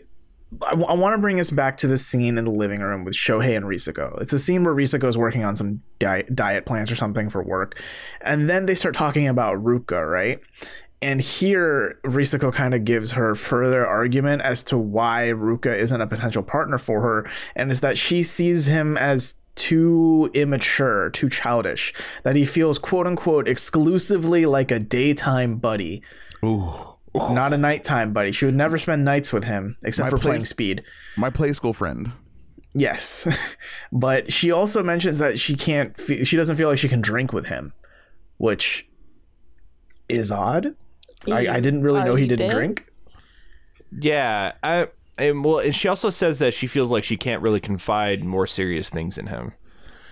I, want to bring us back to the scene in the living room with Shohei and Risako. It's a scene where Risako is working on some diet, diet plans or something for work, and then they start talking about Ruka, right? And here, Risako kind of gives her further argument as to why Ruka isn't a potential partner for her, and is that she sees him as too immature, too childish, that he feels quote unquote exclusively like a daytime buddy,
Ooh.
Not a nighttime buddy. She would never spend nights with him except
My
for playing speed.
My play school friend.
Yes, *laughs* but she also mentions that she can't. Fe- she doesn't feel like she can drink with him, which is odd. I, I didn't really
Are
know he
you
didn't
dead?
drink.
Yeah, I and well, and she also says that she feels like she can't really confide more serious things in him,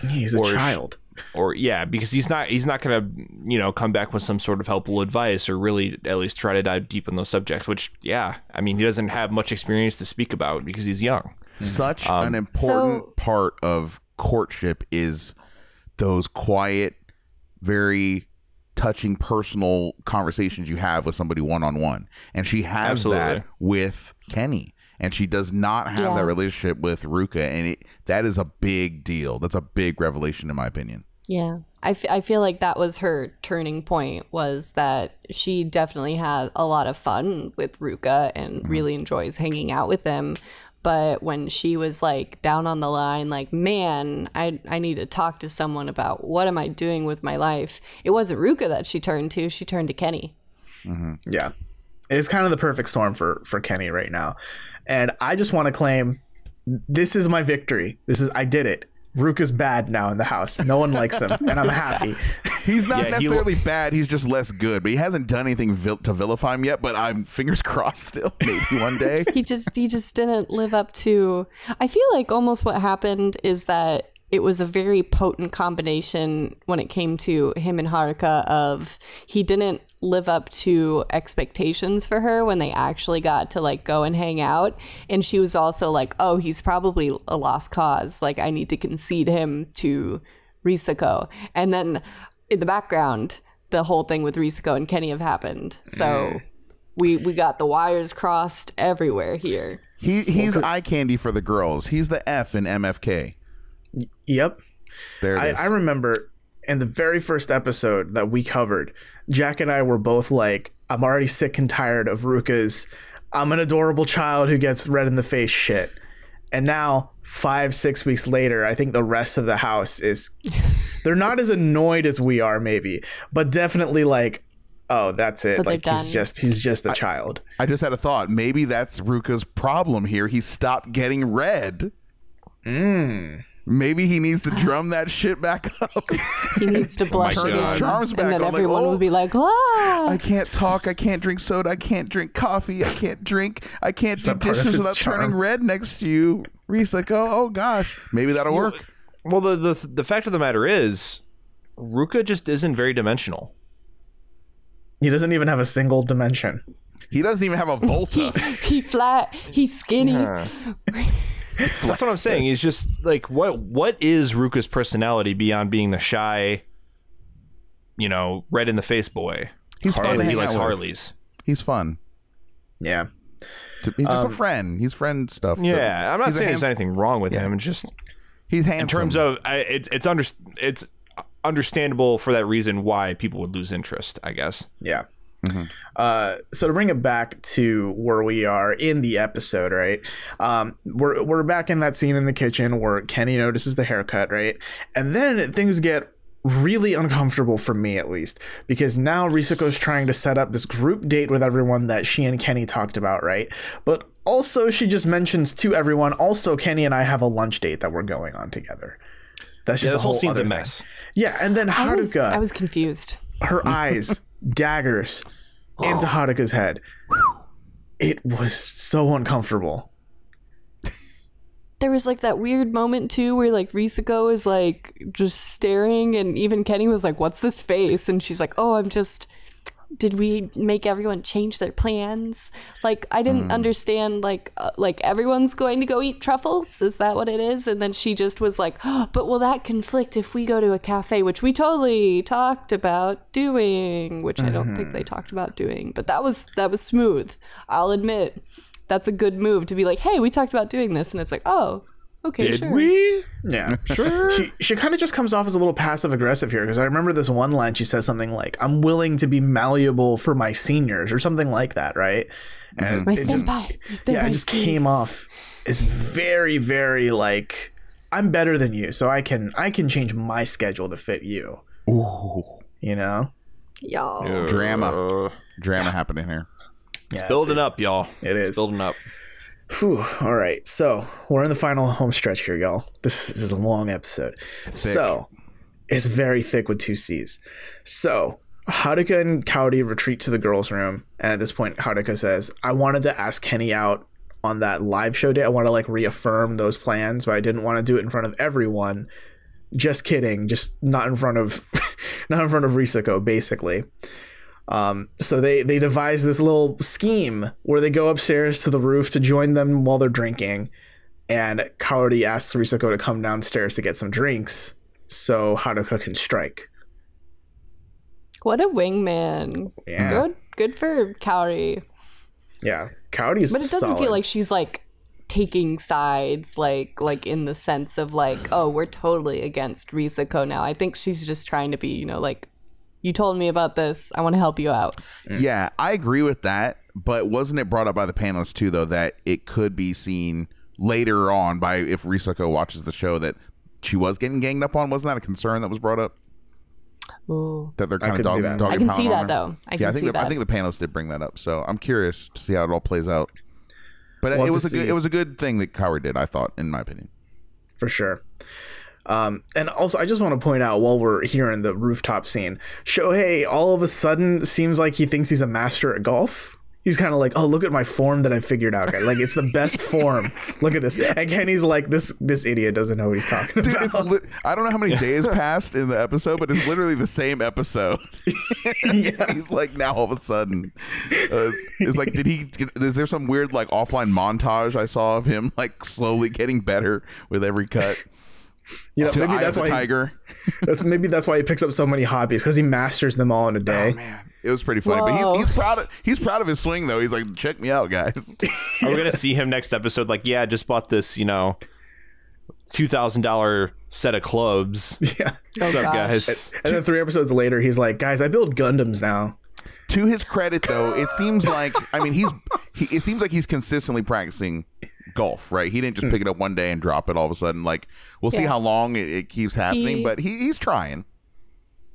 He's a
Or she-
child.
Or yeah, because he's not he's not gonna you know come back with some sort of helpful advice or really at least try to dive deep in those subjects. Which yeah, I mean he doesn't have much experience to speak about because he's young.
Such um, an important
So-
part of courtship is those quiet, very touching personal conversations you have with somebody one on one. And she has
Absolutely.
that with Kenny. And she does not have
Yeah.
that relationship with Ruka. And it, that is a big deal. That's a big revelation, in my opinion.
Yeah. I, f- I feel like that was her turning point was that she definitely had a lot of fun with Ruka and mm-hmm. really enjoys hanging out with him. But when she was like down on the line, like, man, I, I need to talk to someone about what am I doing with my life, it wasn't Ruka that she turned to. She turned to Kenny. Mm-hmm.
Yeah. It's kind of the perfect storm for for Kenny right now. And I just want to claim this is my victory. This is I did it. Rook Ruka's bad now in the house. No one likes him, and I'm *laughs* happy. *laughs*
He's not
Yeah, he-
necessarily bad. He's just less good. But he hasn't done anything vil- to vilify him yet. But I'm fingers *laughs* crossed still. Maybe one day.
he just he just didn't live up to i feel like almost what happened is that it was a very potent combination when it came to him and haruka of he didn't live up to expectations for her when they actually got to like go and hang out and she was also like oh he's probably a lost cause like i need to concede him to risako and then in the background the whole thing with risako and kenny have happened so mm. we we got the wires crossed everywhere here.
He he's eye candy for the girls. He's the F in MFK.
Yep.
There it
I,
is.
I remember in the very first episode that we covered, Jack and I were both like, I'm already sick and tired of Ruka's I'm an adorable child who gets red in the face shit. And now, five, six weeks later, I think the rest of the house is *laughs* they're not as annoyed as we are, maybe, but definitely like, oh, that's it.
But
like he's
done.
just he's just a child.
I just had a thought. Maybe that's Ruka's problem here. He stopped getting red. Mm. Maybe he needs to *sighs* drum that shit back up. *laughs*
He needs to *laughs* blush
Turn
it
his
in,
charms
and
back
then
on, like,
everyone
oh.
would be like, "Ah!"
I can't talk. I can't drink soda. I can't drink coffee. I can't drink. I can't do
that part of
dishes
his
without turning red next to you. Reese, like, oh, oh gosh, maybe that'll work.
Well, the, the the fact of the matter is, Ruka just isn't very dimensional.
He doesn't even have a single dimension.
He doesn't even have a *laughs* Volta.
he flat, he's skinny. *laughs*
That's what I'm saying. He's just like what what is Ruka's personality beyond being the shy, you know, red in the face boy?
He's fun
he likes. Harleys.
He's fun.
Yeah.
To- He's just a um, friend. He's friend stuff.
Yeah, I'm not
He's a
saying there's anything wrong with him. It's just
He's handsome.
in terms of I, it's it's under it's understandable for that reason why people would lose interest. I guess.
Yeah. Uh, so to bring it back to where we are in the episode, right? Um, we're we're back in that scene in the kitchen where Kenny notices the haircut, right? And then things get really uncomfortable for me at least because now Risako's trying to set up this group date with everyone that she and Kenny talked about, right? But also she just mentions to everyone, also Kenny and I have a lunch date that we're going on together. That's
Yeah,
just
this
a
whole
whole
scene's a
other thing.
mess.
Yeah, and then
I was,
Haruka
I was confused.
her eyes *laughs* daggers into oh. Haruka's head. It was so uncomfortable.
There was like that weird moment too where like Risako is like just staring, and even Kenny was like, "What's this face?" And she's like, "Oh, I'm just." Did we make everyone change their plans? Like I didn't understand. Like uh, like everyone's going to go eat truffles. Is that what it is? And then she just was like, oh, "But will that conflict if we go to a cafe, which we totally talked about doing? Which I don't think they talked about doing. But that was that was smooth. I'll admit that's a good move to be like, "Hey, we talked about doing this," and it's like, "Oh, okay,
Did
sure."
we?
Yeah, *laughs* sure. She she kind of just comes off as a little passive aggressive here because I remember this one line she says something like, "I'm willing to be malleable for my seniors" or something like that, right? And mm-hmm.
My
it just,
senpai. they're
yeah,
my
it just came off as very very like I'm better than you, so I can I can change my schedule to fit you.
Ooh,
You know?
Y'all.
drama, drama happening here.
Yeah,
Building up, y'all.
It is.
It's building up.
Whew. All right. So we're in the final home stretch here, y'all. This, this is a long episode. So it's very thick with two C's. So Haruka and Kaori retreat to the girls' room. And at this point, Haruka says, I wanted to ask Kenny out on that live show day. I want to like reaffirm those plans, but I didn't want to do it in front of everyone. Just kidding. Just not in front of *laughs* not in front of Risako, basically. Um, so they they devise this little scheme where they go upstairs to the roof to join them while they're drinking, and Kaori asks Risako to come downstairs to get some drinks so Haruka can strike.
What a wingman.
Yeah.
Good good for Kaori.
Yeah, Kaori's.
But it doesn't feel like she's like taking sides like like in the sense of like, oh, we're totally against Risako now. I think she's just trying to be, you know, like you told me about this. I want to help you out. Mm.
Yeah, I agree with that. But wasn't it brought up by the panelists too, though, that it could be seen later on by if Risako watches the show that she was getting ganged up on? Wasn't that a concern that was brought up?
Ooh.
That they're kind of
could see
dog,
that.
dog
I can see that though. I can
yeah, I think
see
the,
that.
I think the panelists did bring that up, so I'm curious to see how it all plays out. But
We'll
it was a good, it was a good thing that Kaori did, I thought, in my opinion.
for sure. Um, and also, I just want to point out while we're here in the rooftop scene, Shohei all of a sudden seems like he thinks he's a master at golf. He's kind of like, oh, look at my form that I figured out. Like it's the best *laughs* form. Look at this. And Kenny's like, this this idiot doesn't know what he's talking
Dude,
about.
it's li- I don't know how many *laughs* days passed in the episode, but it's literally the same episode. *laughs* He's like now all of a sudden, uh, it's, it's like did he? Is there some weird like offline montage I saw of him like slowly getting better with every cut? *laughs*
you know,
To
maybe
Eye
that's
of
why
the
he- *laughs* that's maybe that's why he picks up so many hobbies because he masters them all in a oh, day.
Oh man, it was pretty funny. But he's, he's proud of he's proud of his swing though. He's like, check me out, guys. *laughs*
Are we gonna see him next episode? Like, yeah, I just bought this, you know, two thousand dollar set of clubs.
yeah.
Oh, What's up,
gosh.
guys?
And then three episodes later, he's like, guys, I build Gundams now.
to his credit though it seems like i mean he's he, it seems like he's consistently practicing golf right he didn't just pick hmm. it up one day and drop it all of a sudden like we'll see how long it, it keeps happening
He-
but he, he's trying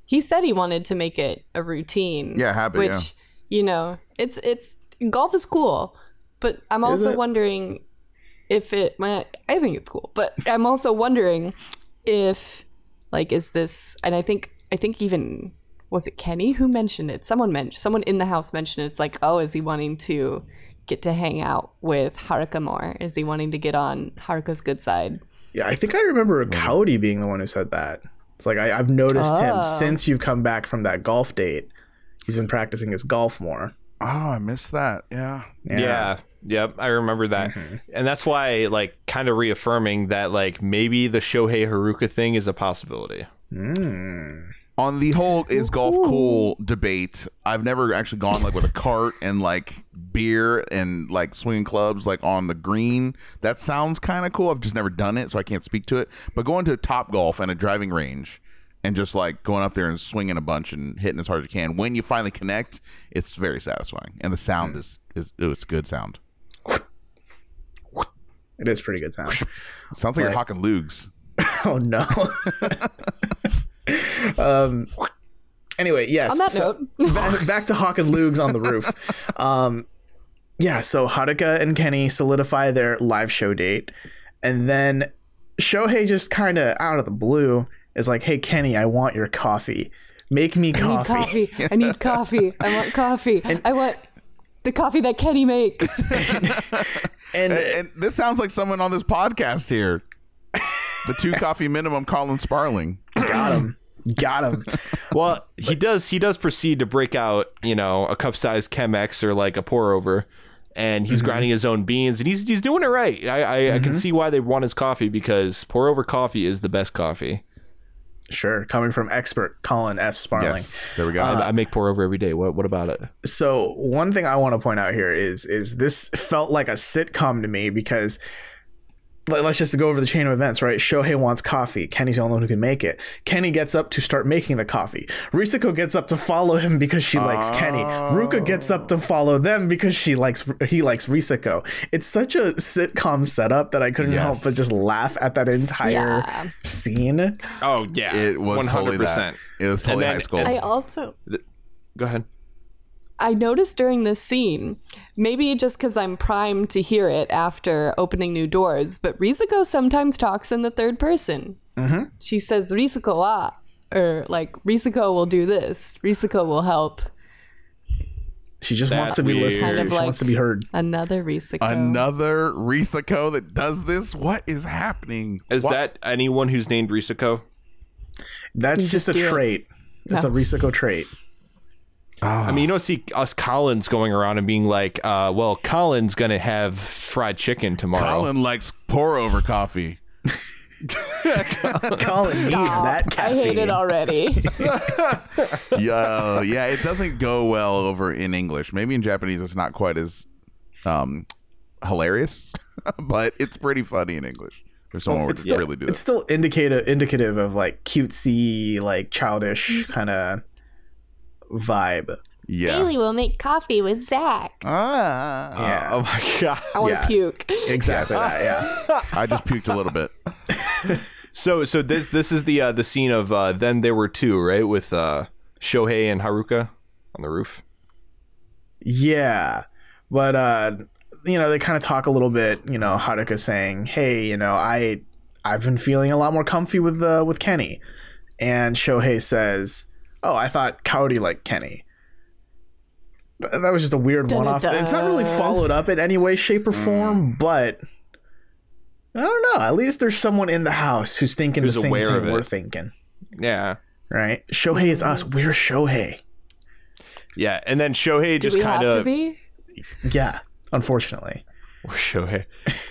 he said he wanted to make it a routine.
Yeah, habit,
Which,
yeah.
you know, it's it's golf is cool, but I'm also
it?
wondering if it. well, I think it's cool, but I'm also wondering if, like, is this? And I think I think even was it Kenny who mentioned it? Someone mentioned someone in the house mentioned it. It's like, oh, is he wanting to get to hang out with Haruka more? Is he wanting to get on Haruka's good side?
Yeah, I think I remember Kaori being the one who said that. It's like I, I've noticed him
Oh.
since you've come back from that golf date. He's been practicing his golf more.
oh i missed that yeah
Yeah. Yep, I remember that. Mm-hmm. And that's why like kind of reaffirming that like maybe the Shohei Haruka thing is a possibility. Hmm.
On the whole is golf cool debate. I've never actually gone like with a cart and like beer and like swinging clubs like on the green. That sounds kind of cool. I've just never done it so i can't speak to it. But going to a top golf and a driving range and just like going up there and swinging a bunch and hitting as hard as you can when you finally connect it's very satisfying. And the sound mm. is is oh, it's good sound.
It is pretty good sound.
sounds like you're hawking lugs. *laughs*
Oh no. *laughs* *laughs* um. Anyway, yes.
On that
so-
note,
back, back to Hawk and Lugs on the roof. *laughs* Um, yeah, so Haruka and Kenny solidify their live show date, and then Shohei just kind of out of the blue is like, "Hey Kenny, I want your coffee. Make me
I need
coffee."
coffee. I need *laughs* coffee. I want coffee. I want the coffee that Kenny makes.
And
and this sounds like someone on this podcast here the two coffee minimum colin sparling
got him, got him.
Well, he does he does proceed to break out, you know, a cup sized Chemex or like a pour over. And he's mm-hmm. grinding his own beans, and he's he's doing it right. I I, I can mm-hmm. see why they want his coffee because pour over coffee is the best coffee.
Sure, coming from expert Colin S. Sparling.
yes there we go uh,
I, I make pour over every day. What what about it?
so one thing I want to point out here is is this felt like a sitcom to me because let's just go over the chain of events, right? Shohei wants coffee. Kenny's the only one who can make it. Kenny gets up to start making the coffee. Risako gets up to follow him because she likes Kenny. Ruka gets up to oh. follow them because she likes he likes Risako. It's such a sitcom setup that I couldn't help but just laugh at that entire
Yeah.
scene.
Oh yeah,
It was totally that. It was totally
then-
high school.
I also
Go ahead.
I noticed during this scene, maybe just because I'm primed to hear it after opening new doors, but Risako sometimes talks in the third person. Mm-hmm. She says Risako wa, or like Risako will do this. Risako will help.
She just wants to be
weird.
listened to.
Kind of
she
like-
wants to be heard.
Another Risako.
Another Risako that does this. What is happening?
Is
What-
that anyone who's named Risako?
That's
You
just,
just
a
do it.
trait. It's a Risako trait.
I mean, you don't see us Collins going around and being like, uh, "Well, Colin's gonna have fried chicken tomorrow."
Colin likes pour over coffee. *laughs*
Colin needs that
I hate it already. *laughs*
yeah, yeah, it doesn't go well over in English. Maybe in Japanese it's not quite as um hilarious, *laughs* but it's pretty funny in English. There's someone who
It's
would
still,
really do
it's
that.
still indicative indicative of like cutesy, like childish kind of vibe.
Yeah.
Daily will make coffee with Zach.
Ah,
Yeah.
Oh my *laughs* god.
I want to
Yeah.
puke.
Exactly that. Yeah. *laughs*
I just puked a little bit. *laughs*
So so this this is the uh, the scene of uh, then there were two right with uh, Shohei and Haruka on the roof.
Yeah. But uh you know, they kind of talk a little bit, you know, Haruka saying, "Hey, you know, I I've been feeling a lot more comfy with uh, with Kenny." And Shohei says, "Oh, I thought Kaori liked Kenny." That was just a weird one-off.
Dun-dun-dun.
It's not really followed up in any way, shape, or hmm. form, but I don't know. At least there's someone in the house who's thinking
Who's
the same
aware
thing
of
we're thinking,
Yeah.
right? Shohei is us. We're Shohei.
Yeah, and then Shohei
Do
just
we
kind
have to
of
be?
Yeah, unfortunately.
We're Shohei.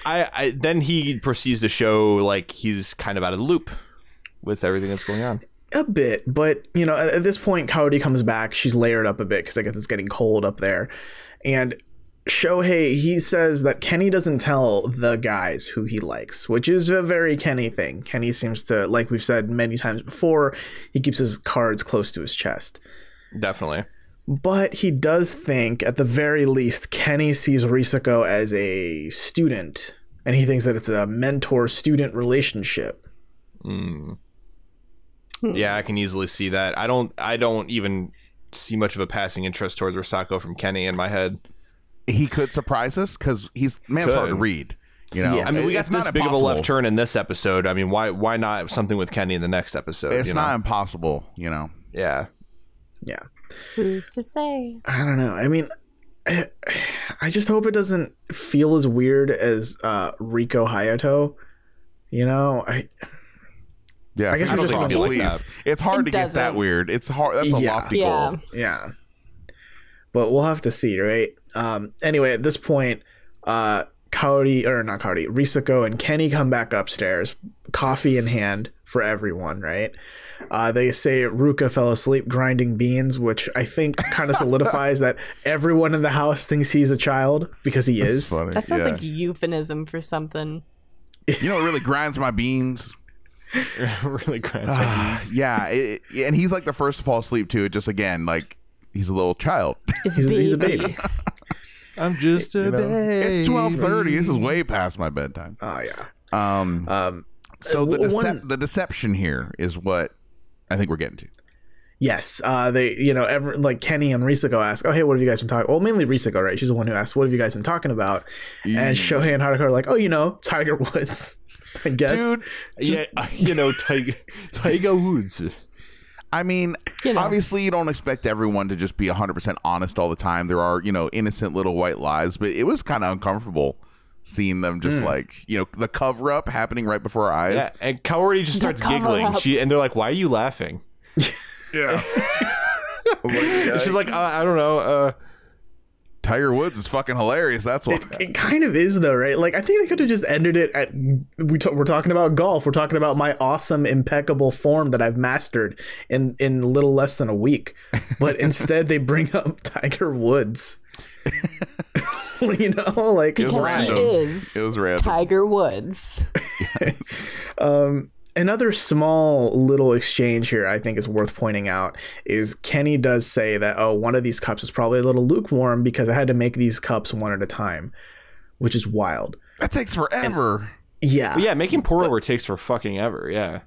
I, I then he proceeds to show like he's kind of out of the loop with everything that's going on.
A bit, but you know, at, this point, Kaori comes back. She's layered up a bit because I guess it's getting cold up there. And Shohei, he says that Kenny doesn't tell the guys who he likes, which is a very Kenny thing. Kenny seems to, like we've said many times before, he keeps his cards close to his chest.
Definitely.
But he does think, at the very least, Kenny sees Risako as a student, and he thinks that it's a mentor student relationship. Hmm.
Yeah, I can easily see that. I don't I don't even see much of a passing interest towards Risako from Kenny in my head.
He could surprise us because he's man's hard to read. You know,
Yeah.
I mean, we got
It's not
this big of a left turn in this episode. I mean, why why not something with Kenny in the next episode?
It's
you know?
not impossible. You know,
Yeah.
Yeah.
Who's to say?
I don't know. I mean, I, I just hope it doesn't feel as weird as uh, Rico Hayato. You know, I
yeah.
I guess
fingers
we're just
crossed,
gonna
be like
please. It's hard
It
to get that weird. It's hard. That's a
Yeah.
lofty
Yeah.
goal.
yeah. But we'll have to see, right? Um, anyway, at this point, uh, Kaori or not Kaori, Risako and Kenny come back upstairs, coffee in hand for everyone, right? Uh, they say Ruka fell asleep grinding beans, which I think kind of *laughs* solidifies that everyone in the house thinks he's a child because he
It's
is.
funny.
That sounds
yeah.
like euphemism for something.
you know what really grinds my beans. *laughs*
really grasp
yeah, it, and he's like the first to fall asleep too. Just again like he's a little child.
It's
He's, *laughs* he's a baby. *laughs*
I'm just a
know,
it's twelve thirty. This is way past my bedtime.
Oh yeah.
Um,
Um,
so the
w-
decep-
one-
the deception here is what I think we're getting to.
Yes, uh, they, you know, ever, like Kenny and Risako ask, "Oh, hey, what have you guys been talking?" Well, mainly Risako, right? She's the one who asks, "What have you guys been talking about?" And Shohei and Haruka are like, "Oh, you know, Tiger Woods." *laughs* I guess,
Dude,
yeah, *laughs* you know, Tiger, Tiger Woods.
I mean,
You know.
obviously, you don't expect everyone to just be 100% honest all the time. There are, you know, innocent little white lies, but it was kind of uncomfortable seeing them just like, you know, the cover up happening right before our eyes.
Yeah, and Kaori just starts giggling.
up.
She and they're like, "Why are you laughing?" *laughs*
Yeah.
And she's like, uh, "I don't know." Uh,
Tiger Woods is fucking hilarious. That's what.
it kind of is though, right? Like, I think they could have just ended it at we t- we're talking about golf. We're talking about my awesome, impeccable form that I've mastered in in little less than a week, but *laughs* instead they bring up Tiger Woods. *laughs* you know, like
Because he
random.
is
It was random.
Tiger Woods. *laughs*
Um, another small little exchange here I think is worth pointing out is Kenny does say that oh one of these cups is probably a little lukewarm because I had to make these cups one at a time, which is wild.
That takes forever.
Yeah,
but yeah, making pour over takes for fucking ever. Yeah.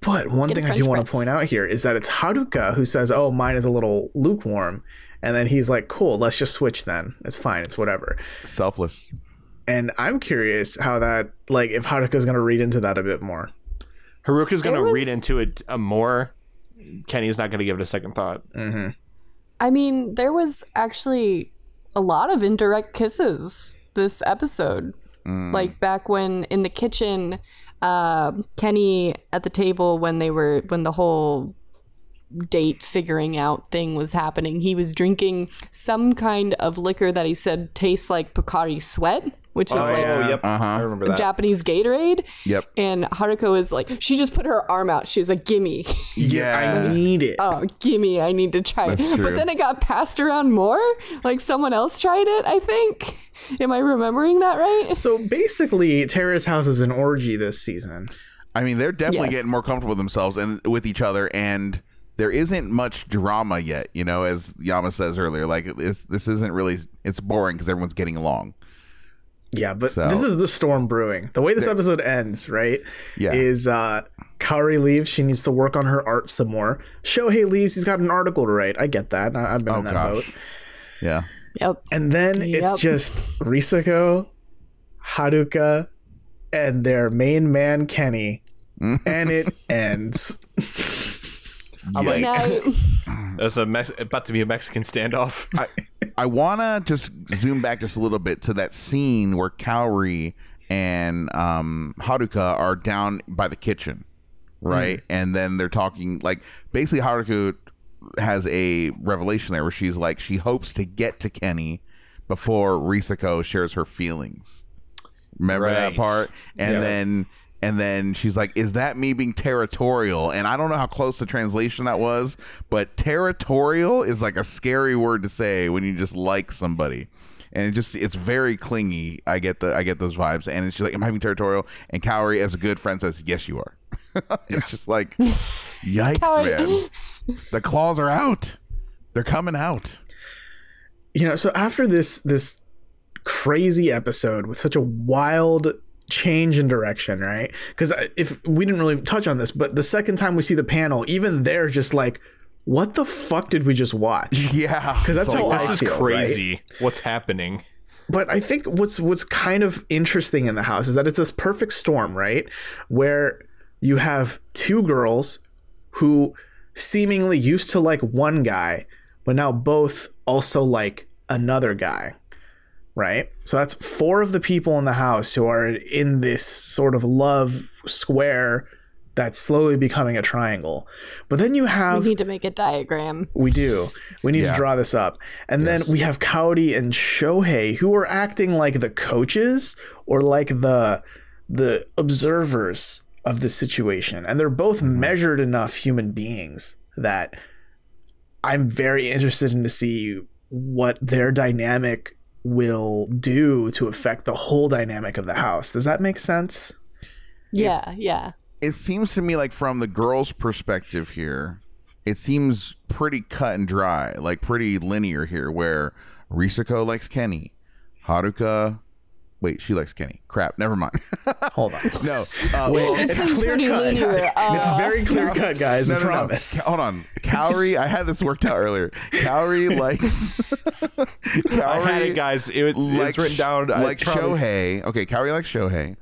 but one
Get
thing I do want to point out here is that it's Haruka who says oh mine is a little lukewarm, and then he's like cool let's just switch then it's fine it's whatever.
Selfless.
And I'm curious how that like if Haruka's gonna read into that a bit more.
Haruka's gonna
There
read into it uh, more. Kenny's not gonna give it a second thought.
I mean, there was actually a lot of indirect kisses this episode. Like back when in the kitchen, uh, Kenny at the table when they were when the whole date figuring out thing was happening, he was drinking some kind of liquor that he said tastes like Pocari sweat. which is
Oh,
like
yep. Uh-huh. I remember that.
Japanese Gatorade.
Yep.
And Haruka is like, she just put her arm out. She's like, "Gimme, *laughs*
Yeah.
I need it.
oh, gimme, I need to try." it.
True.
But then it got passed around more. Like someone else tried it. I think. Am I remembering that right?
So basically, Terrace House is an orgy this season.
I mean, they're definitely
Yes.
getting more comfortable with themselves and with each other, and there isn't much drama yet. You know, as Yama says earlier, like it's, this isn't really. It's boring because everyone's getting along.
Yeah, but
So-
this is the storm brewing. The way this episode ends, right?
Yeah.
Is uh Kaori leaves. She needs to work on her art some more. Shohei leaves. He's got an article to write. I get that. I- I've been
Oh
in that
gosh.
boat.
Yeah.
Yep.
And then
Yep.
it's just Risako, Haruka, and their main man Kenny, *laughs* and it ends. *laughs*
Good night. *laughs*
That's a Mex- about to be a Mexican standoff. *laughs*
I I wanna just zoom back just a little bit to that scene where Kaori and um, Haruka are down by the kitchen, right? And then they're talking like basically Haruka has a revelation there where she's like she hopes to get to Kenny before Risako shares her feelings. Remember that part? And
Yeah.
then and then she's like, "Is that me being territorial?" And I don't know how close the translation that was, but territorial is like a scary word to say when you just like somebody. And it just it's very clingy. I get the I get those vibes. And she's like, "Am I being territorial?" And Kaori, as a good friend, says, "Yes, you are." *laughs* it's just like, yikes,
Kaori-
man. The claws are out. They're coming out.
you know so after this this crazy episode with such a wild change in direction right because if we didn't really touch on this but the second time we see the panel even they're just like what the fuck did we just watch *laughs*
Yeah,
because that's how
this
I
is
feel, right?
crazy. What's happening?
but I think what's what's kind of interesting in the house is that it's this perfect storm, right? Where you have two girls who seemingly used to like one guy, but now both also like another guy. Right? So that's four of the people in the house who are in this sort of love square that's slowly becoming a triangle. But then you have we
need to make a diagram.
we do. We need
Yeah.
to draw this up. And then we have Kaori and Shohei who are acting like the coaches or like the the observers of the situation. And they're both mm-hmm. measured enough human beings that I'm very interested in to see what their dynamic will do to affect the whole dynamic of the house. Does that make sense?
Yeah, yeah.
it seems to me like from the girl's perspective here, it seems pretty cut and dry, like pretty linear here, where Risako likes Kenny, Haruka. Wait, she likes Kenny. Crap, never mind. *laughs*
Hold on. *laughs*
no, uh, well,
It seems pretty linear.
it's
Uh,
very clear cut, guys.
no,
I
no, no.
promise.
Hold on, Kaori. I had this worked out earlier. Kaori *laughs* likes. Kaori
I had it, guys. It was, it's written down.
Like. Shohei. Okay, Kaori likes Shohei.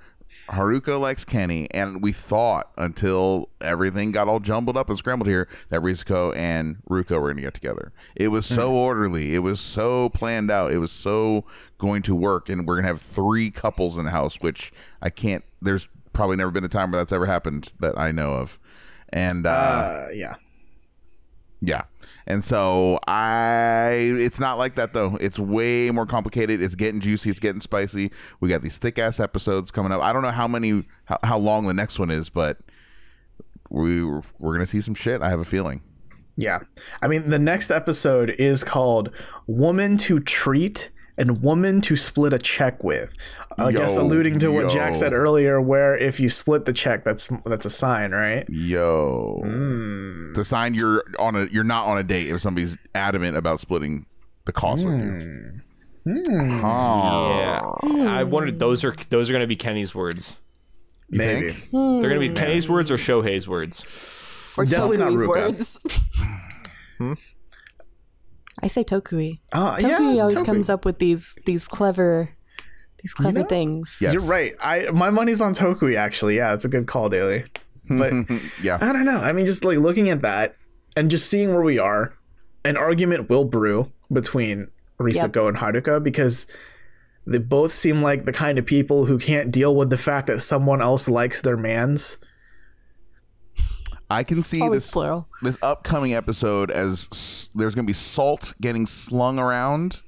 Haruka likes Kenny, and we thought until everything got all jumbled up and scrambled here that Risako and Ruka were going to get together. It was so
Hmm.
orderly. It was so planned out. It was so going to work, and we're going to have three couples in the house, which I can't. There's probably never been a time where that's ever happened that I know of, and uh,
Uh, yeah.
Yeah. And so I it's not like that though. It's way more complicated. It's getting juicy, it's getting spicy. We got these thick ass episodes coming up. I don't know how many how, how long the next one is, but we we're going to see some shit. I have a feeling.
Yeah. I mean, the next episode is called Woman to Treat and Woman to Split a Check with. I guess alluding to what Jack said earlier, where if you split the check, that's that's a sign, right?
Yo. Hmm. To sign you're on a you're not on a date if somebody's adamant about splitting the cost with you. Hmm. Hmm.
Yeah, I wondered those are those are going to be Kenny's words.
You
Maybe.
think?
They're going to be Kenny's words or Shohei's words.
or
Definitely not
Tokui's
Ruka.
words. I say Tokui.
Uh,
Tokui
yeah,
always
Toku.
comes up with these these clever these clever
know?
things.
Yes.
You're right. I my money's on Tokui actually. Yeah, it's a good call, Daily. But *laughs*
Yeah.
I don't know. I mean, just like looking at that and just seeing where we are, an argument will brew between Risako and Haruka because they both seem like the kind of people who can't deal with the fact that someone else likes their mans.
I can see
Always
this
plural.
this upcoming episode as there's going to be salt getting slung around,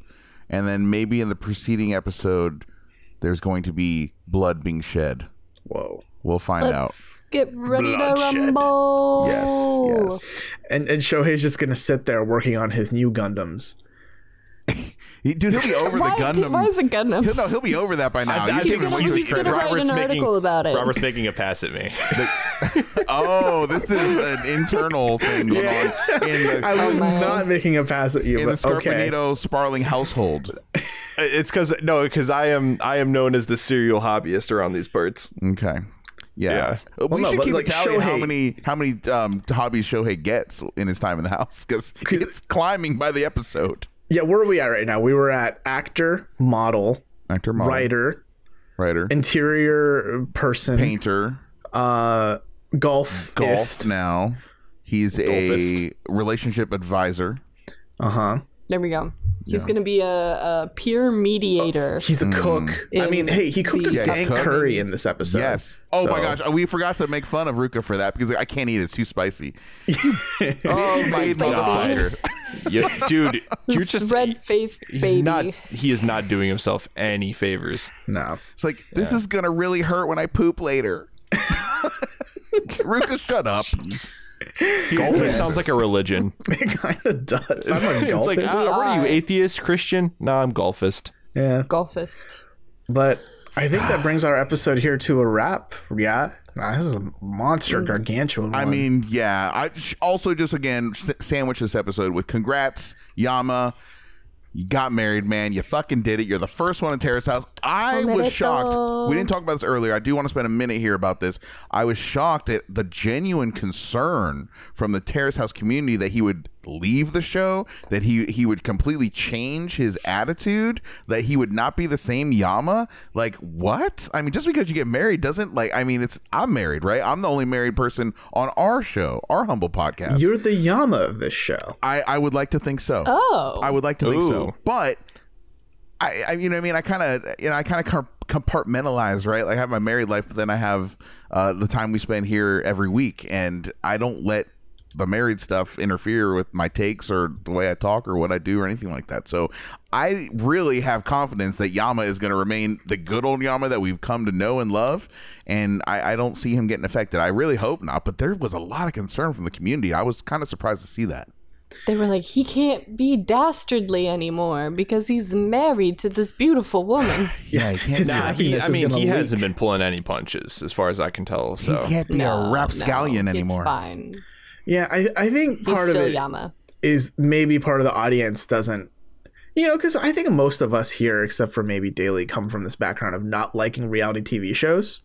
and then maybe in the preceding episode, there's going to be blood being shed.
Whoa.
We'll find out.
Let's get ready to
Bloodshed.
rumble.
Yes, yes.
And and Shohei's just gonna sit there working on his new Gundams.
He, dude, he'll be *laughs* over
Why,
the Gundam.
why is it Gundam?
He'll, no, he'll be over that by now.
I- I
think
think
gonna- he's gonna write an article about it.
Robert's making a pass at me.
Oh, this is an internal thing going on in the,
I was
man.
not making a pass at you,
in the
but okay.
Sparling household.
it's because no, because I am I am known as the serial hobbyist around these parts.
Okay. Yeah.
Yeah.
Uh, We
no,
should keep
like
a tally how many how many um, hobbies Shohei gets in his time in the house because it's climbing by the episode.
Yeah, where are we at right now? We were at actor, model,
Actor, model,
writer,
writer,
interior person,
painter,
uh, golf,
golf. Now he's a relationship advisor.
Uh huh.
There we go. He's gonna be a, a peer mediator.
Oh, he's a cook. I mean, hey, he cooked a
the-
Yeah,
dank
cook.
curry in this episode.
Yes. Oh my gosh, we forgot to make fun of Ruka for that because I can't eat it. It's too spicy. *laughs* *laughs*
oh
my
my
God. *laughs*
Yeah, dude, you're just
red faced
he's
baby.
not he is not doing himself any favors.
No.
It's like this is gonna really hurt when I poop later. Ruka, shut up. *laughs*
Golfing sounds like a religion. *laughs*
It kind of does. I'm a
it's like,
golfist.
ah, what are you, atheist, Christian? No, I'm golfist.
yeah.
Golfist.
But I think that brings our episode here to a wrap. Yeah. Nah, this is a monster,
Mm.
gargantuan.
I
one.
mean, yeah. I sh- also just again s- sandwich this episode with congrats, Yama. You got married, man. You fucking did it. You're the first one in Terrace House. I was shocked. We didn't talk about this earlier. I do want to spend a minute here about this. I was shocked at the genuine concern from the Terrace House community that he would leave the show, that he he would completely change his attitude, that he would not be the same Yama. Like what? I mean, just because you get married doesn't like. I mean, it's I'm married, right? I'm the only married person on our show, our humble podcast.
you're the Yama of this show.
I I would like to think so.
Oh.
I would like to think so, but I, I you know, what I mean, I kind of, you know, I kind of compartmentalize, right? Like I have my married life, but then I have uh, the time we spend here every week, and I don't let the married stuff interfere with my takes or the way I talk or what I do or anything like that. So I really have confidence that Yama is going to remain the good old Yama that we've come to know and love, and I, I don't see him getting affected. I really hope not, but there was a lot of concern from the community. I was kind of surprised to see that.
They were like, he can't be dastardly anymore because he's married to this beautiful woman. *sighs*
Yeah, he can't.
His
Nah, he, I mean, he
leak.
hasn't been pulling any punches, as far as I can tell. So
He can't be
no,
a rapscallion
no,
anymore.
It's fine.
Yeah, I, I think
He's
part of
still
it is
Yama.
maybe part of the audience doesn't, you know, because I think most of us here, except for maybe Daily, come from this background of not liking reality TV shows.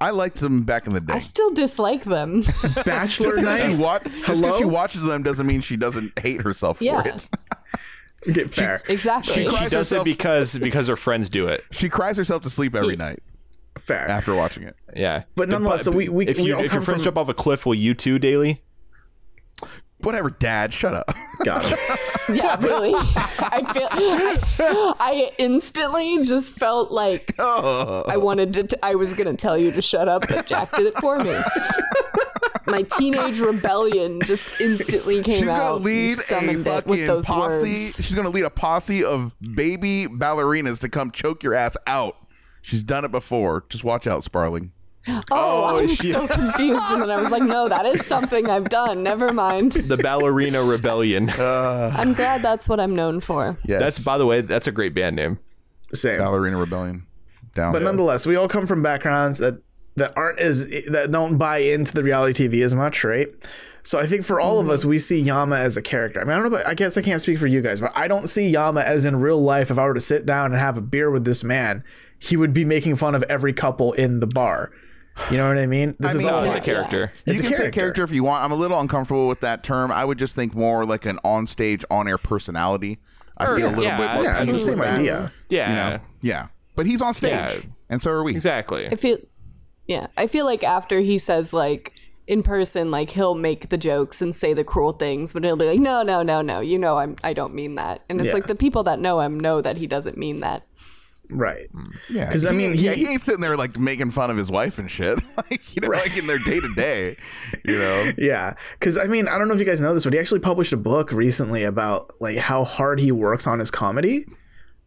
I liked them back in the day.
I still dislike them. *laughs*
Bachelor
Just because she,
Night.
wa- just 'cause
Hello?
she watches them doesn't mean she doesn't hate herself for
Yeah.
it. *laughs*
Get fair.
exactly.
She
she
cries
does it because because her friends do it.
She cries herself to sleep every night
Fair.
after watching it.
Yeah,
But nonetheless, so we- we-
if
we
you
all
if
come
your friends
from-
jump off a cliff, will you too, Daily?
Whatever, Dad. Shut up.
Got it. *laughs*
yeah, really. I feel. I, I instantly just felt like *laughs*
Oh.
I wanted to. T- I was gonna tell you to shut up, but Jack did it for me. My teenage rebellion just instantly came
She's gonna
out.
Lead a
summoned with
fucking
those
posse.
words.
She's gonna lead a posse of baby ballerinas to come choke your ass out. She's done it before. Just watch out, Sparling. *gasps*
Oh, I'm so *laughs* confused, and then I was like, "No, that is something I've done. Never mind. *laughs*
The ballerina rebellion. *laughs*
Uh, I'm glad that's what I'm known for."
Yes.
That's by the way, that's a great band name.
Same.
Ballerina Rebellion. Down.
But nonetheless, we all come from backgrounds that that aren't as that don't buy into the reality TV as much, right? So I think for all of mm-hmm. us, we see Yama as a character. I mean, I don't know, but I guess I can't speak for you guys, but I don't see Yama as in real life. If I were to sit down and have a beer with this man, he would be making fun of every couple in the bar. You know what I mean? This
I mean,
is all
it's a
Yeah.
character.
You
It's a
can say
character.
character if you want. I'm a little uncomfortable with that term. I would just think more like an on-stage, on-air personality. I feel a little
yeah,
bit more
yeah,
yeah, it's the same idea.
Yeah,
You know? Yeah. But he's on stage,
Yeah.
and so are we.
exactly.
I feel, yeah, I feel like after he says like in person, like he'll make the jokes and say the cruel things, but he'll be like, "No, no, no, no, you know, I'm, I don't mean that." And it's
Yeah.
like the people that know him know that he doesn't mean that.
Right. Mm.
Yeah.
Because I
he-
mean,
yeah,
he-
he ain't sitting there like making fun of his wife and shit, *laughs* like you know, like in their day to day, you know. *laughs*
Yeah, because I mean, I don't know if you guys know this, but he actually published a book recently about like how hard he works on his comedy,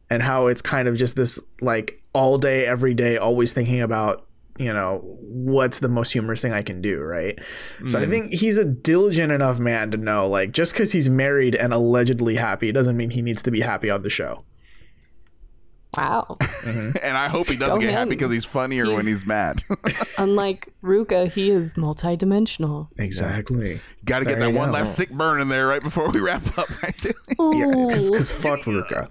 and how it's kind of just this like all day, every day, always thinking about you know what's the most humorous thing I can do, right? So I mm. think he's a diligent enough man to know like just because he's married and allegedly happy doesn't mean he needs to be happy on the show.
Wow. *laughs*
and I hope he doesn't
Go
get happy because he's funnier when he's mad. *laughs*
Unlike Ruka, he is multidimensional.
Exactly.
Got to get that one
go.
last sick burn in there right before we wrap up. *laughs*
Yeah, because fuck Ruka.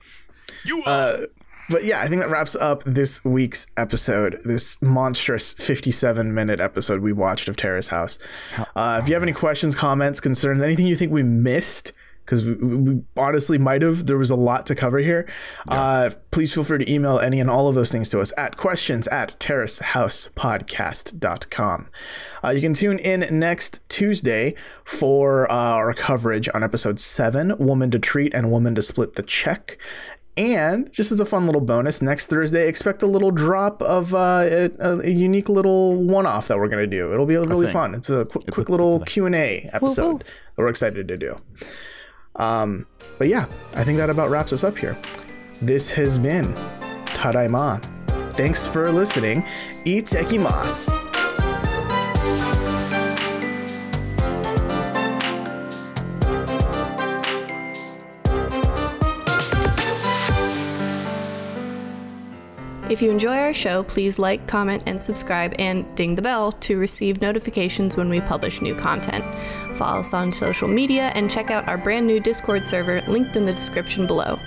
you
Uh, but yeah, I think that wraps up this week's episode, this monstrous 57 minute episode we watched of Terrace House. Uh, if you have any questions, comments, concerns, anything you think we missed, because we, we honestly might have, there was a lot to cover here, uh, please feel free to email any and all of those things to us at questions at terracehousepodcast.com. Uh, you can tune in next Tuesday for uh, our coverage on episode 7 Woman to Treat and Woman to Split the Check. And just as a fun little bonus, next Thursday, expect a little drop of uh, a, a unique little one-off that we're gonna do. It'll be really fun. It's a quick, quick
a-
little
it's a
Q and A episode
woo.
that we're excited to do. Um, but yeah, I think that about wraps us up here. This has been Tadaima. Thanks for listening. Ittekimasu.
If you enjoy our show, please like, comment, and subscribe, and ding the bell to receive notifications when we publish new content. Follow us on social media and check out our brand new Discord server linked in the description below.